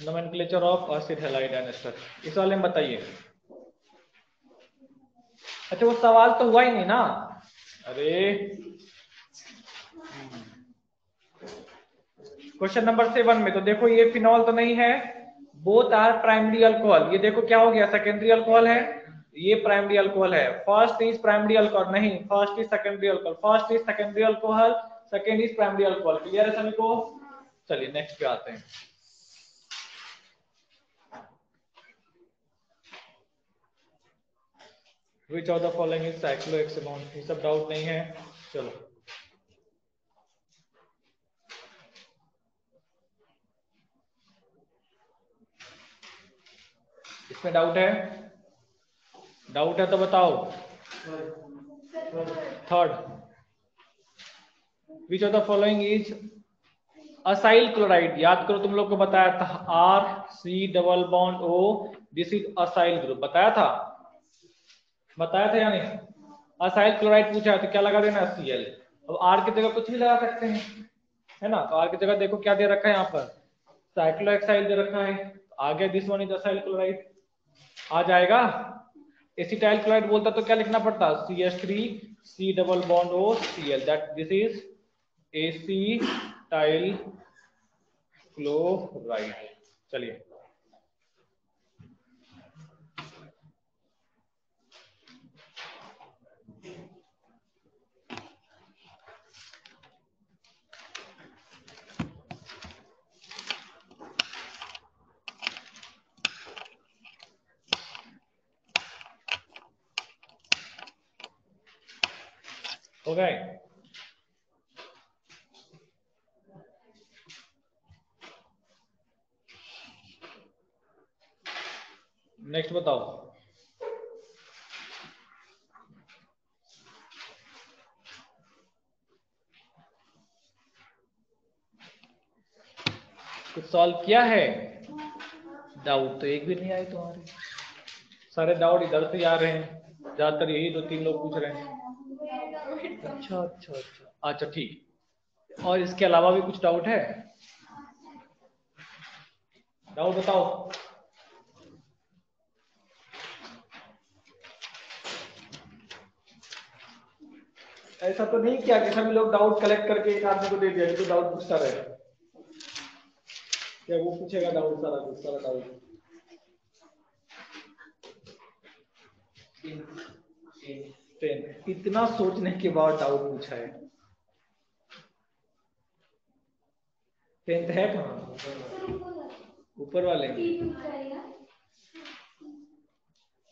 Nomenclature of acid halide and ester इस वाले में बताइए। अच्छा वो सवाल तो हुआ ही नहीं ना? अरे। क्वेश्चन नंबर सेवन में तो देखो, ये फिनॉल तो नहीं है। बोथ आर प्राइमरी अल्कोहल ये देखो क्या हो गया सेकेंडरी अल्कोहल है, ये प्राइमरी अल्कोहल है। फ़र्स्ट इज़ प्राइमरी अल्कोहल नहीं first is secondary alcohol first is secondary alcohol second is primary alcohol clear है सभी को? चलिए नेक्स्ट पे आते हैं। Which of the following is cyclohexanone ये सब डाउट नहीं है। चलो। इसमें डाउट है? डाउट है तो बताओ। Third which of the following is acyl chloride याद करो तुम लोग को बताया था R C double bond O this is acyl group बताया था? बताया था या नहीं? असाइल क्लोराइड पूछा है तो क्या लगा देना सी एल अब आर की जगह कुछ भी लगा सकते हैं, है ना? तो आर की जगह देखो क्या दे रखा है यहाँ पर। साइक्लोएक्साइल दे रखा है आ गया this one is acyl chloride आ जाएगा। एसिटाइल क्लोराइड बोलता तो क्या लिखना पड़ता? C S three C double bond O C L that this is acetyl chloride चलिए। हो गए नेक्स्ट बताओ। कुछ सॉल्व किया है? डाउट तो एक भी नहीं आए तुम्हारे। सारे डाउट इधर से आ रहे हैं। ज़्यादातर यही दो तीन लोग पूछ रहे हैं। अच्छा अच्छा अच्छा। अच्छा ठीक। और इसके अलावा भी कुछ डाउट है? डाउट बताओ। ऐसा तो नहीं किया कि सभी लोग डाउट कलेक्ट करके एक आदमी को दे दिया कि तो डाउट पूछता रहे। क्या वो पूछेगा डाउट सारा कुछ सारा डाउट टेन इतना सोचने के बाद डाउट पूछा है। टेंथ है कहाँ? ऊपर वाले।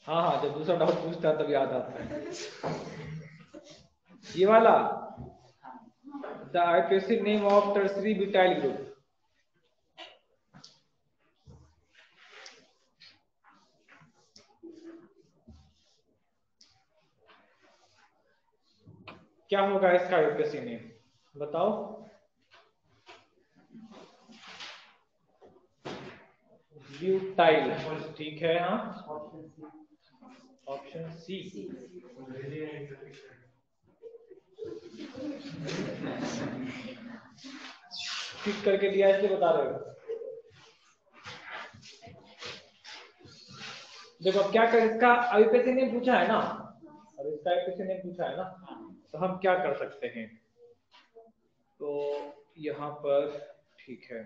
हाँ हाँ जब दूसरा डाउट पूछता है तब याद आता है। ये वाला? The artistic name of tertiary butyl group क्या होगा इसका यूपीएससी नेम बताओ। ब्यूटाइल ठीक है हाँ। ऑप्शन सी ठीक करके दिया इसलिए बता रहे हो। देखो अब क्या कर, इसका अभी पैसे ने पूछा है ना? अब इसका यूपीएससी ने पूछा है ना? तो हम क्या कर सकते हैं? तो यहाँ पर ठीक है।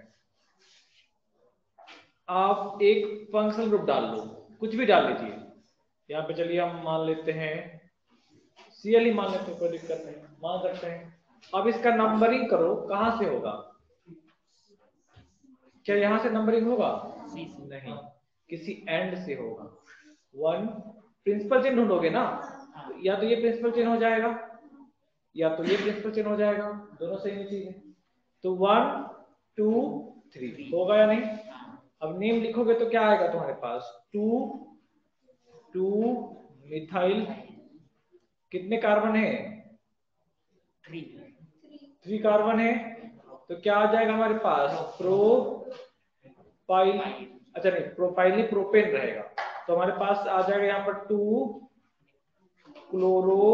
आप एक फंक्शनल ग्रुप डाल लो। कुछ भी डाल लीजिए। यहाँ पे चलिए हम मान लेते हैं सीएल मान लेते हैं कोई दिक्कत नहीं। मान सकते हैं। अब इसका नंबरिंग करो, कहाँ से होगा? क्या यहाँ से नंबरिंग होगा? नहीं, किसी एंड से होगा। वन प्रिंसिपल चेन ढूंढोगे ना? या तो ये प्रिंसिपल चेन हो जाएगा, या तो ये प्रिंसिपल चेन हो जाएगा। दोनों सेम चीज़। है तो वन टू थ्री होगा या नहीं? अब नेम लिखोगे तो क्या आएगा तुम्हारे पास? टू टू मिथाइल कितने कार्बन है? थ्री थ्री कार्बन है? तो क्या आ जाएगा हमारे पास? प्रो पाइल अच्छा नहीं प्रोपाइल नहीं प्रोपेन रहेगा। तो हमारे पास आ जाएगा यहाँ पर two chloro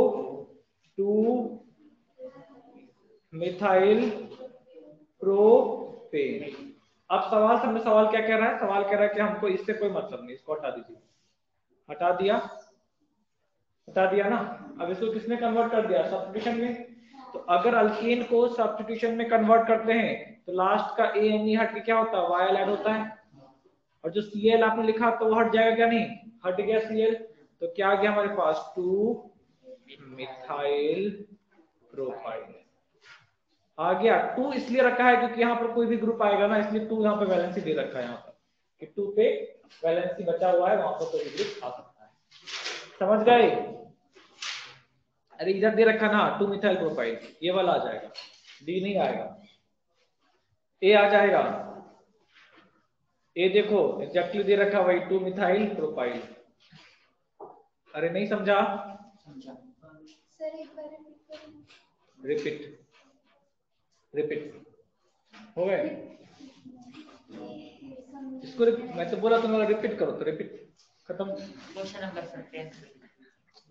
two methyl propane अब सवाल सबने सवाल क्या कह रहा है? सवाल कह रहा है कि हमको इससे कोई मतलब नहीं इसको हटा दीजिए। हटा दिया। हटा दिया ना? अब इसको किसने कन्वर्ट कर दिया? सब्स्टिट्यूशन में? तो अगर अल्कीन को सब्स्टिट्यूशन में कन्वर्ट करते हैं तो लास्ट का ए एन ई हट के क्या होता है? वाई ऐड होता है। और जो सी एल आपने लिखा तो वो हट जाएगा क्या? नहीं। हट गया सी एल तो क्या आ गया हमारे पास? टू मिथाइल प्रोफ़ाइल आ गया। टू इसलिए रखा है क्योंकि यहाँ पर कोई भी ग्रुप आएगा ना, इसलिए टू यहाँ पे वैलेंसी दे रखा है यहाँ पर। कि टू पे वैलेंसी बचा हुआ है, वहाँ पर कोई भी ग्रुप आ सकता है। समझ गए? अरे इधर दे रखा ना टू मिथाइल प्रोपाइल ये वाला आ जाएगा। डी नहीं आएगा। ए आ जाएगा। ए देखो एग्जैक्टली दे रखा भाई टू मिथाइल प्रोपाइल अरे नहीं समझा। रिपीट रिपीट हो गए? इसको मैं तो बोला तुम्हारा रिपीट करो तो रिपीट खत्म। क्वेश्चन नंबर सर टेंथ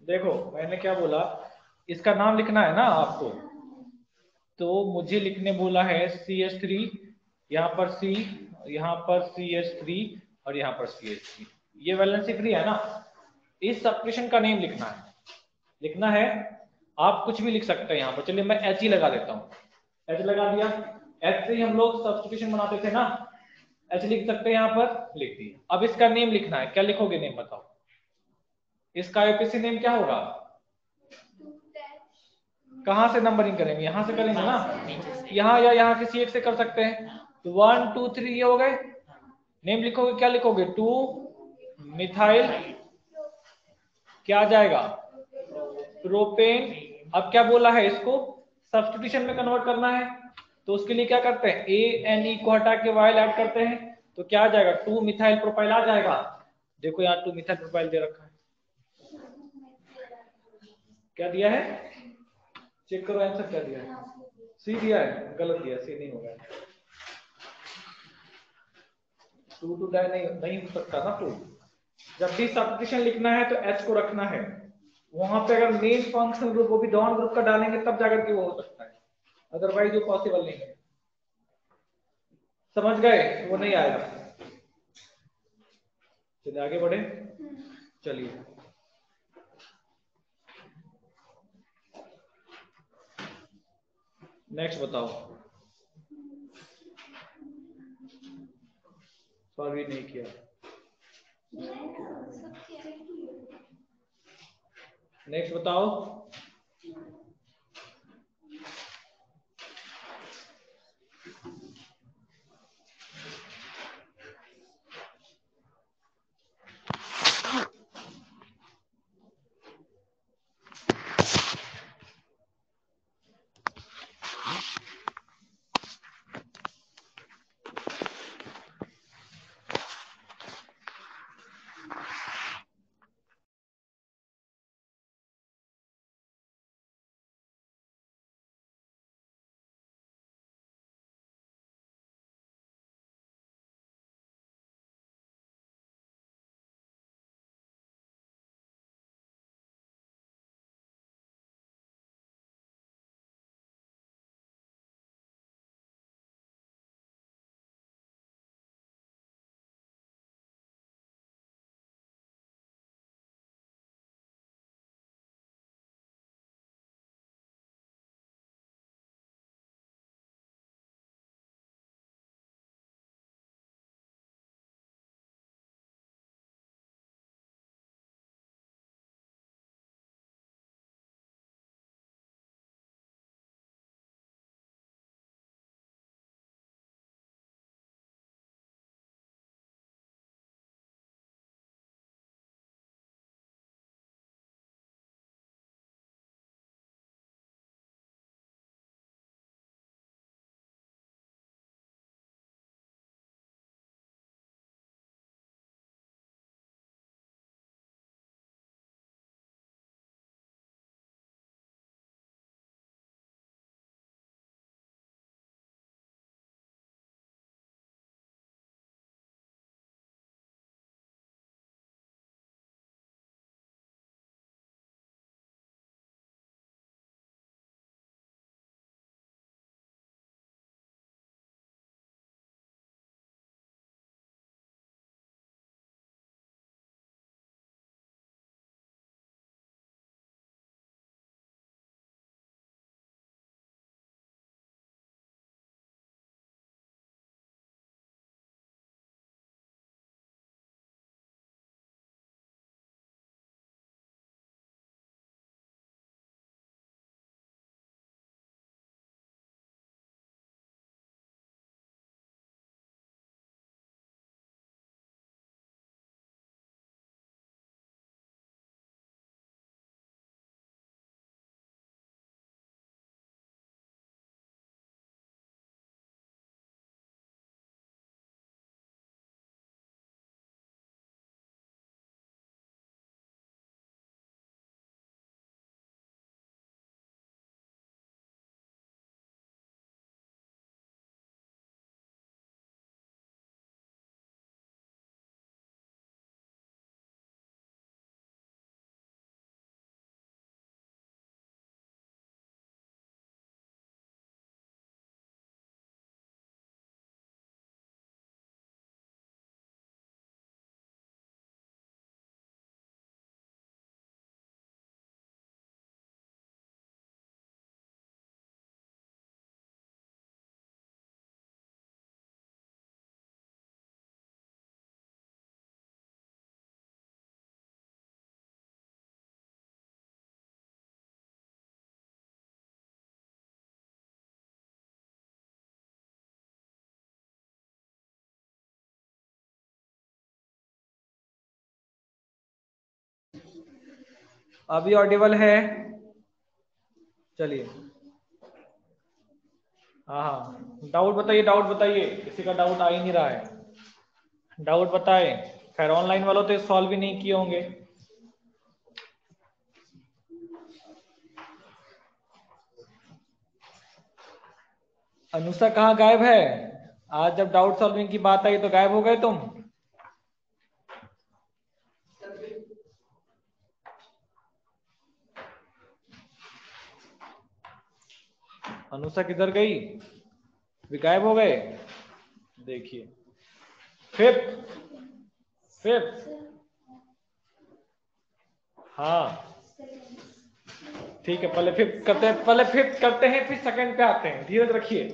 देखो मैंने क्या बोला? इसका नाम लिखना है ना आपको? तो मुझे लिखने बोला है सी एच थ्री यहाँ पर सी यहाँ पर सी एच थ्री और यहाँ पर सी एच थ्री ये वैलेंसी फ्री है ना? इस सब्सक्रिप्शन का नेम लिखना है। लिखना है आप कुछ भी लिख सकते हैं यहाँ पर। चलिए मैं एच ही लगा देता हूँ। एच लगा दिया। एच से ही हम लोग सब्सटीट्यूशन बनाते थे ना? एच लिख सकते हैं यहाँ पर? लिख दिया अब इसका नेम लिखना है। क्या लिखोगे नेम बताओ? इसका आईपीसी नेम क्या होगा? कहा से नंबरिंग करेंगे? यहाँ से करेंगे ना? यहाँ या यहाँ किसी एक से कर सकते हैं। तो वन टू थ्री ये हो गए। नेम लिखोगे? क्या लिखोगे? टू मिथाइल क्या जाएगा? प्रोपेन अब क्या बोला है इसको? सब्सटीट्यूशन में कन्वर्ट करना है। तो उसके लिए क्या करते हैं? ए एन ई को हटा के वाइल ऐड करते हैं तो क्या आ जाएगा? टू मिथाइल प्रोफ़ाइल आ जाएगा। देखो यहाँ टू मिथाइल प्रोफ़ाइल दे रखा है। क्या दिया है? चेक करो आंसर क्या दिया है? सी दिया है। गलत दिया सी नहीं होगा। टू टू डाई नहीं नहीं हो सकता ना टू जब भी सब्सटीट्यूशन लिखना है तो एच को रखना है। वहाँ पे अगर मेन फ़ंक्शन ग्रुप वो भी डॉन ग्रुप का डालेंगे, तब जाकर के वो हो सकता है। अदरवाइज़ वो पॉसिबल नहीं है। समझ गए? वो नहीं आएगा। चलिए, आगे बढ़े। चलिए। नेक्स्ट बताओ। सॉल्व नहीं किया। नेक्स्ट बताओ। अभी ऑडिबल है? चलिए। हाँ हाँ। डाउट बताइए डाउट बताइए। किसी का डाउट आ ही नहीं रहा है। डाउट बताए। खैर ऑनलाइन वालों तो सॉल्व भी नहीं किए होंगे। अनुषा कहाँ गायब है? आज जब डाउट सॉल्विंग की बात आई तो गायब हो गए तुम? अनुषा किधर गई? गायब हो गए? देखिए। फिफ्थ फिफ्थ हाँ। ठीक है, पहले फिफ्थ करते हैं, पहले फिफ्थ करते हैं, फिर सेकंड पे आते हैं। धीरज रखिए।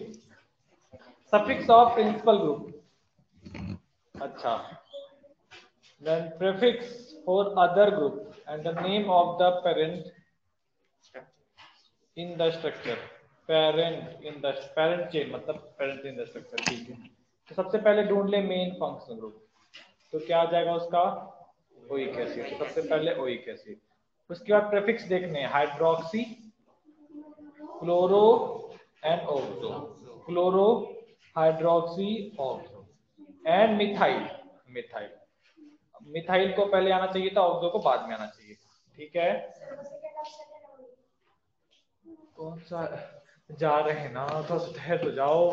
सफिक्स ऑफ़ प्रिंसिपल ग्रुप अच्छा। Then prefix for other group and the name of the parent in the structure parent in the, parent chain मतलब parent in the structure, ठीक है। तो सबसे पहले ढूंढ ले मेन फ़ंक्शन ग्रुप तो क्या आ जाएगा उसका? ओइक एसिड तो सबसे पहले ओइक एसिड उसके बाद प्रेफिक्स देखने hydroxy chloro and oxo chloro hydroxy oxo and methyl methyl methyl को पहले आना चाहिए था ऑक्सो को बाद में आना चाहिए। ठीक है? कौन सा जा रहे ना तो ठहर तो जाओ।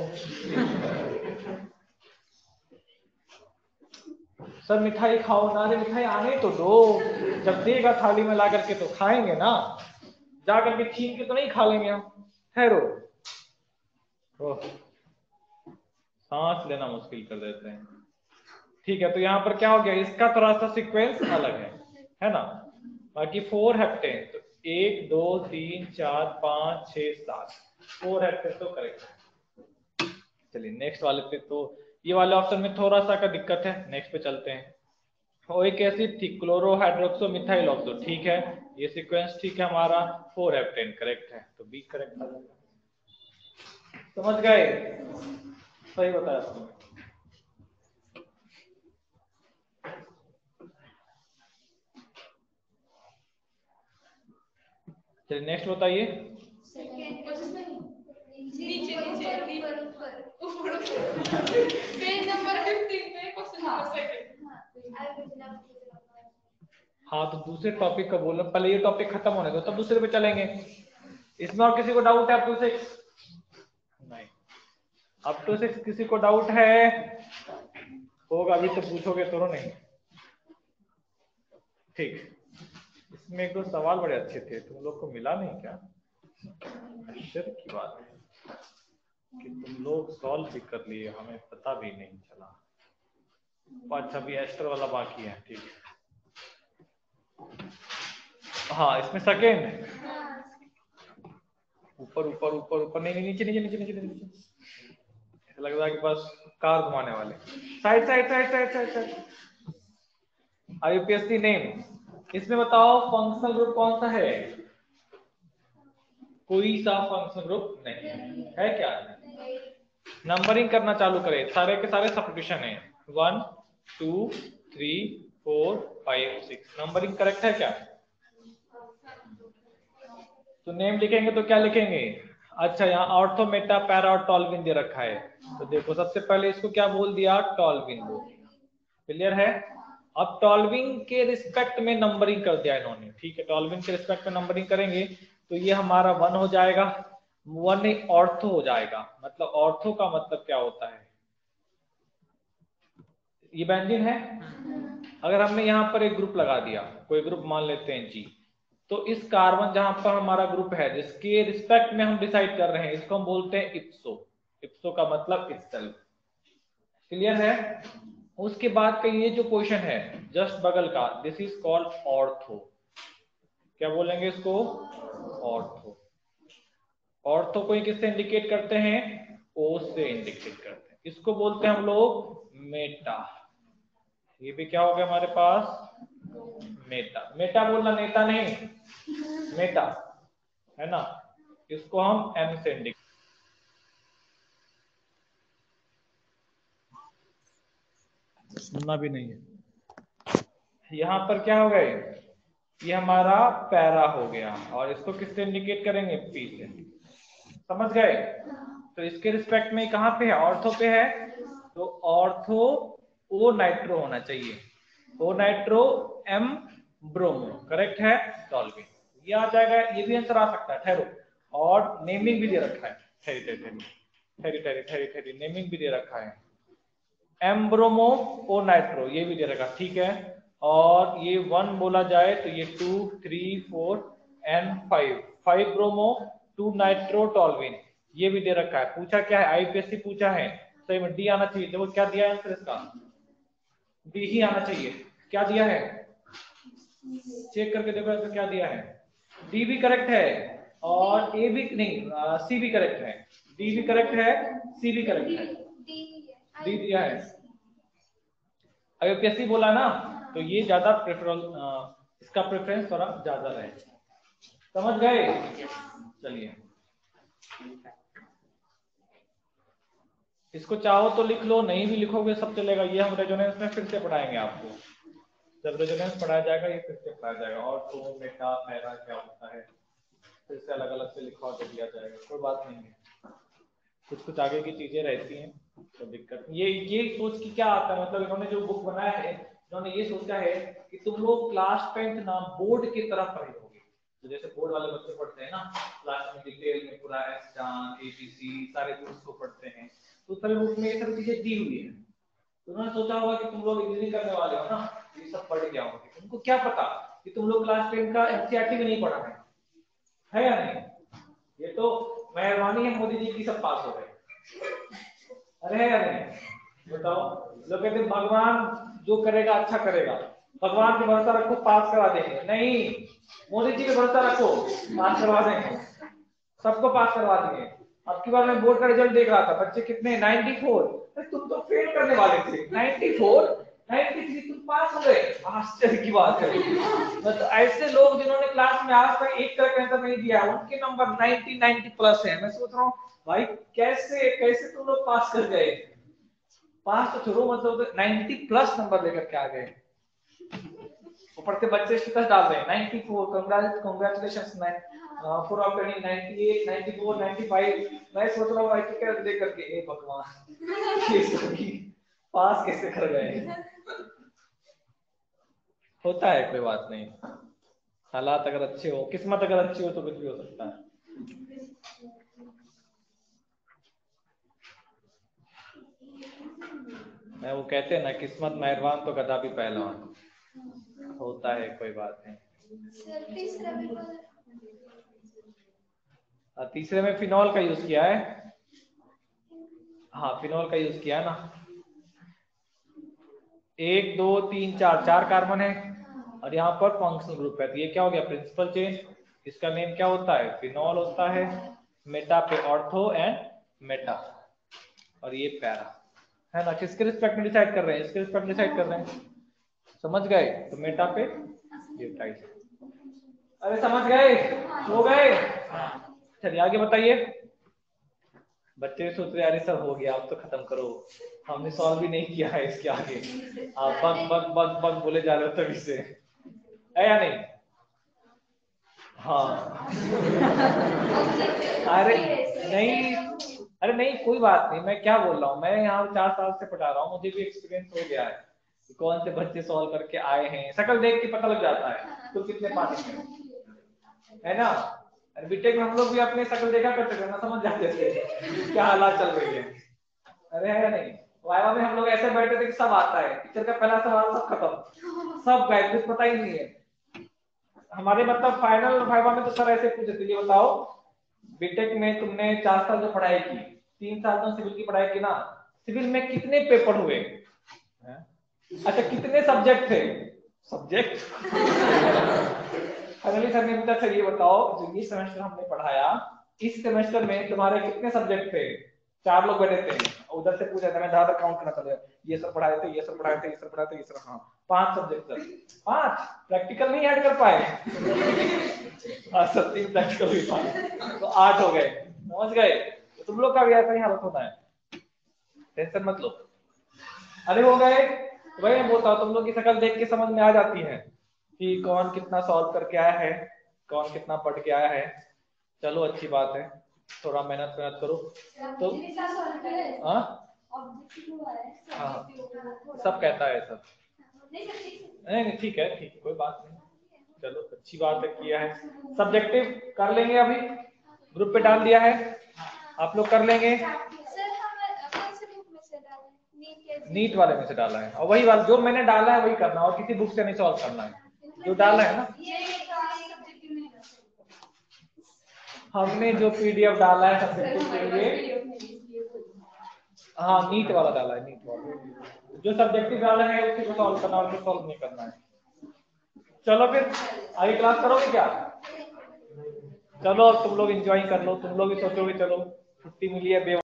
सर, मिठाई खाओ ना रे मिठाई आने तो दो। जब देगा थाली में ला करके तो खाएँगे ना। जा करके छीन के तो नहीं खा लेंगे हम। ठहरो। सांस लेना मुश्किल कर देते हैं। ठीक है तो यहाँ पर क्या हो गया? इसका थोड़ा सा सीक्वेंस अलग है है ना? बाकी फोर हेप्टेन तो एक, दो, तीन, चार, पाँच छ सात। फोर हेप्टेन तो करेक्ट है। चलिए नेक्स्ट वाले पे तो ये वाले ऑप्शन में थोड़ा सा का दिक्कत है। नेक्स्ट पे चलते हैं। ओइक एसिड थी क्लोरो हाइड्रोक्सो मिथाइल ऑक्सो ठीक है? ये सीक्वेंस ठीक है हमारा। फोर हेप्टेन करेक्ट है। तो बी करेक्ट समझ गए? सही बताया तुमने चलिए नेक्स्ट बताइए। नीचे नीचे ऊपर ऊपर पेज नंबर 15 पे क्वेश्चन नंबर सेकंड हाँ तो दूसरे टॉपिक का बोलो पहले ये टॉपिक खत्म होने दो तब दूसरे पे चलेंगे। इसमें और किसी को डाउट है? अप टू सिक्स नहीं। अप टू सिक्स किसी को डाउट है? होगा अभी तो पूछोगे तो नहीं। ठीक। इसमें एक दो सवाल बड़े अच्छे थे तुम लोग को मिला नहीं क्या? आश्चर्य की बात है कि तुम लोग सॉल्व भी कर लिए, हमें पता भी नहीं चला। अच्छा अभी एस्टर वाला बाकी है, ठीक है। हाँ इसमें सेकेंड है। ऊपर ऊपर ऊपर नहीं नहीं, नीचे नीचे नीचे नीचे नीचे ऐसा लग रहा है कि बस कार घुमाने वाले। Side side side side side side. IUPAC name इसमें बताओ फंक्शनल ग्रुप कौन सा है? कोई सा फ़ंक्शन ग्रुप नहीं है। क्या? नंबरिंग करना चालू करें। सारे के सारे सब्स्टिट्यूशन है। One two three four five six numbering correct है क्या? तो नेम लिखेंगे तो क्या लिखेंगे? अच्छा यहाँ ऑर्थोमेटा पैरा और टॉलविन दे रखा है। तो देखो, सबसे पहले इसको क्या बोल दिया? टॉलविन क्लियर है? अब टॉलविन के रिस्पेक्ट में नंबरिंग कर दिया इन्होंने। ठीक है टॉलविन के रिस्पेक्ट में नंबरिंग करेंगे। तो ये हमारा वन हो जाएगा, वन ऑर्थो हो जाएगा। मतलब ऑर्थो का मतलब क्या होता है? ये बेंजीन है? अगर हमने यहाँ पर एक ग्रुप लगा दिया, कोई ग्रुप मान लेते हैं जी तो इस कार्बन जहाँ पर हमारा ग्रुप है, जिसके रिस्पेक्ट में हम डिसाइड कर रहे हैं, इसको हम बोलते हैं इप्सो। इप्सो का मतलब क्लियर है? उसके बाद का ये जो क्वेश्चन है, जस्ट बगल का दिस इज़ कॉल्ड ऑर्थो क्या बोलेंगे इसको? ऑर्थो। ऑर्थो को किससे इंडिकेट करते हैं? ओ से इंडिकेट करते हैं। इसको बोलते हैं हम लोग? मेटा। ये भी क्या हो गया हमारे पास? मेटा। मेटा बोलना नेता नहीं। मेटा। है ना? इसको हम एम से इंडिकेट सुनना भी नहीं है। यहाँ पर क्या हो गए ये हमारा पैरा हो गया और इसको किससे इंडिकेट करेंगे? पी से। समझ गए? तो इसके रिस्पेक्ट में कहाँ पे है? ऑर्थो पे है। तो ऑर्थो ओ नाइट्रो होना चाहिए। O nitro M bromo correct है? टॉलविन ये आ जाएगा, ये भी आंसर आ सकता है, ठहरो। और नेमिंग भी दे रखा है। ठहरी ठहरी ठहरी। ठहरी ठहरी ठहरी नेमिंग भी दे रखा है। एम्ब्रोमो ओ नाइट्रो ये भी दे रखा ठीक है? और ये वन बोला जाए तो ये two three four and five five bromo two nitro toluene ये भी दे रखा है। पूछा क्या है? आईपीएससी पूछा है। सही में डी आना चाहिए। देखो क्या दिया है आंसर इसका? डी ही आना चाहिए। क्या दिया है? चेक करके देखो ऐसा क्या दिया है। डी भी करेक्ट है और ए भी नहीं सी भी करेक्ट है। डी भी करेक्ट है सी भी करेक्ट है। डी दिया है। अगर पीएससी बोला ना? तो ये ज़्यादा प्रेफरल इसका प्रेफरेंस थोड़ा ज़्यादा रहे। समझ गए? चलिए। इसको चाहो तो लिख लो, नहीं भी लिखोगे सब चलेगा। ये हम रेजोनेंस में फिर से पढ़ाएँगे आपको। जब रेजोनेंस पढ़ाया जाएगा, ये फिर से पढ़ाया जाएगा। और तो मेटा पैरा क्या होता है? फिर से अलग अलग से लिखवा के दिया जाएगा। कोई बात नहीं है। कुछ कुछ आगे की चीज़ें रहती हैं तो दिक्कत ये ये सोच की क्या आता है? मतलब इन्होंने जो बुक बनाया है इन्होंने ये सोचा है कि तुम लोग क्लास टेंथ ना बोर्ड की तरफ़ पढ़े होगे। तो जैसे बोर्ड वाले बच्चे पढ़ते हैं ना क्लास में डिटेल में पूरा एस जान ए बी सी सारे बुक्स को पढ़ते हैं। तो सभी बुक में ये सब चीज़ें दी हुई है। तो उन्होंने सोचा होगा कि तुम लोग इंजीनियरिंग करने वाले हो ना ये सब पढ़ के आओगे। उनको क्या पता कि तुम लोग क्लास टेन का एनसीईआरटी भी नहीं पढ़ा है? है या नहीं? ये तो मेहरबानी है मोदी जी की, सब पास हो गए। अरे है या नहीं? बताओ। लोग कहते भगवान जो करेगा अच्छा करेगा। भगवान पे भरोसा रखो पास करा देंगे। नहीं, मोदी जी पे भरोसा रखो पास करवा देंगे। सबको पास करवा देंगे। अब की बार मैं बोर्ड का रिज़ल्ट देख रहा था, बच्चे कितने 94 अरे तुम तो फेल करने वाले थे। 94 93 तुम पास हो गए। आश्चर्य की बात है। मतलब ऐसे लोग जिन्होंने क्लास में आज तक एक तरह का आंसर नहीं दिया उनके नंबर 90 90 प्लस है। मैं सोच रहा हूँ, भाई, कैसे कैसे तुम लोग पास कर गए? पास तो छोड़ो मतलब 90 प्लस नंबर लेकर के आ गए। ऊपर से बच्चे स्टेटस डाल रहे हैं। 94 कांग्रेचुलेशंस फॉर ऑब्टेनिंग 98 94 95 मैं सोच रहा हूँ भाई क्या देख करके, ए भगवान, ये सभी पास कैसे कर गए होता है, कोई बात नहीं। हालात अगर अच्छे हो, किस्मत अगर अच्छी हो तो कुछ भी हो सकता है। मैं वो कहते हैं ना किस्मत मेहरबान तो गधा भी पहलवान। होता है कोई बात नहीं। तीसरे में फिनॉल का यूज़ किया है? हाँ फिनॉल का यूज़ किया है ना। एक दो तीन चार चार कार्बन है। और यहाँ पर फंक्शनल ग्रुप है। तो ये क्या हो गया? प्रिंसिपल चेन इसका नेम क्या होता है? फिनॉल होता है। मेटा पे ऑर्थो एंड मेटा और ये पैरा। है ना किसके रिस्पेक्ट में डिसाइड कर रहे हैं इसके रिस्पेक्ट में डिसाइड कर रहे हैं। समझ गए? तो मेटा पे न्यूट्राइड अरे समझ गए? हो गए? चलिए, आगे बताइए। बच्चे सोच रहे अरे सब हो गया, अब तो खत्म करो। हमने सॉल्व भी नहीं किया है इसके आगे। आप बग बग बग बग बोले जा रहे हो तभी से। है या नहीं? हाँ। अरे, नहीं अरे नहीं, कोई बात नहीं, मैं क्या बोल रहा हूँ? मैं यहाँ चार साल से पढ़ा रहा हूँ, मुझे भी एक्सपीरियंस हो गया है कौन से बच्चे सॉल्व करके आए हैं। शकल देख के पता लग जाता है तो कितने पानी में है। ना? अरे बीटेक में हम लोग भी अपने शकल देखा करते थे, ना समझ जाते थे क्या हालात चल रही है। अरे है नहीं? वाइवा में हम लोग ऐसे बैठे थे कि सब आता है। टीचर का पहला सवाल सब खत्म। सब गए कुछ पता ही नहीं है। हमारे मतलब फाइनल वाइवा में तो सर ऐसे पूछे थे, ये बताओ बीटेक में तुमने चार साल जो पढ़ाई की तीन साल तो सिविल की पढ़ाई की ना सिविल में कितने पेपर हुए? अच्छा कितने सब्जेक्ट थे? सब्जेक्ट? अगली सर ने पूछा सर ये बताओ जो ये सेमेस्टर हमने पढ़ाया इस सेमेस्टर में तुम्हारे कितने सब्जेक्ट थे? चार लोग बैठे थे। उधर से पूछा था, मैं ज़्यादा काउंट करना चल ये सब पढ़ाए थे, ये सब पढ़ाए थे, ये सब पढ़ाए थे, ये सब हाँ पाँच सब्जेक्ट सर पाँच? प्रैक्टिकल नहीं ऐड कर पाए। हाँ सर प्रैक्टिकल भी पाए। तो आठ हो गए। समझ गए? तो तुम लोग का भी ऐसा ही हालत होता है। टेंशन मत लो। अरे, हो गए। तो भाई मैं बोलता हूँ, तुम लोग की शकल देख के समझ में आ जाती है कि कौन कितना सॉल्व करके आया है, कौन कितना पढ़ के आया है। चलो, अच्छी बात है। थोड़ा मेहनत मेहनत करो। तो हाँ? हाँ सब कहता है सब। नहीं नहीं ठीक है ठीक कोई बात नहीं। चलो अच्छी बात है किया है। सब्जेक्टिव कर लेंगे अभी। ग्रुप पे डाल दिया है। आप लोग कर लेंगे। नीट वाले में से डाला है। और वही वाला जो मैंने डाला है वही करना है और किसी बुक से नहीं सॉल्व करना है। जो डाला है ना। हमने जो पीडीएफ डाला है सब्जेक्टिव के लिए हाँ नीट वाला डाला है नीट वाला। जो सब्जेक्टिव डाला है उसी को सॉल्व करना और सॉल्व नहीं करना है। चलो फिर आगे क्लास करोगे क्या? चलो तुम लोग एंजॉय कर लो। तुम लोग भी सोचोगे चलो छुट्टी मिली है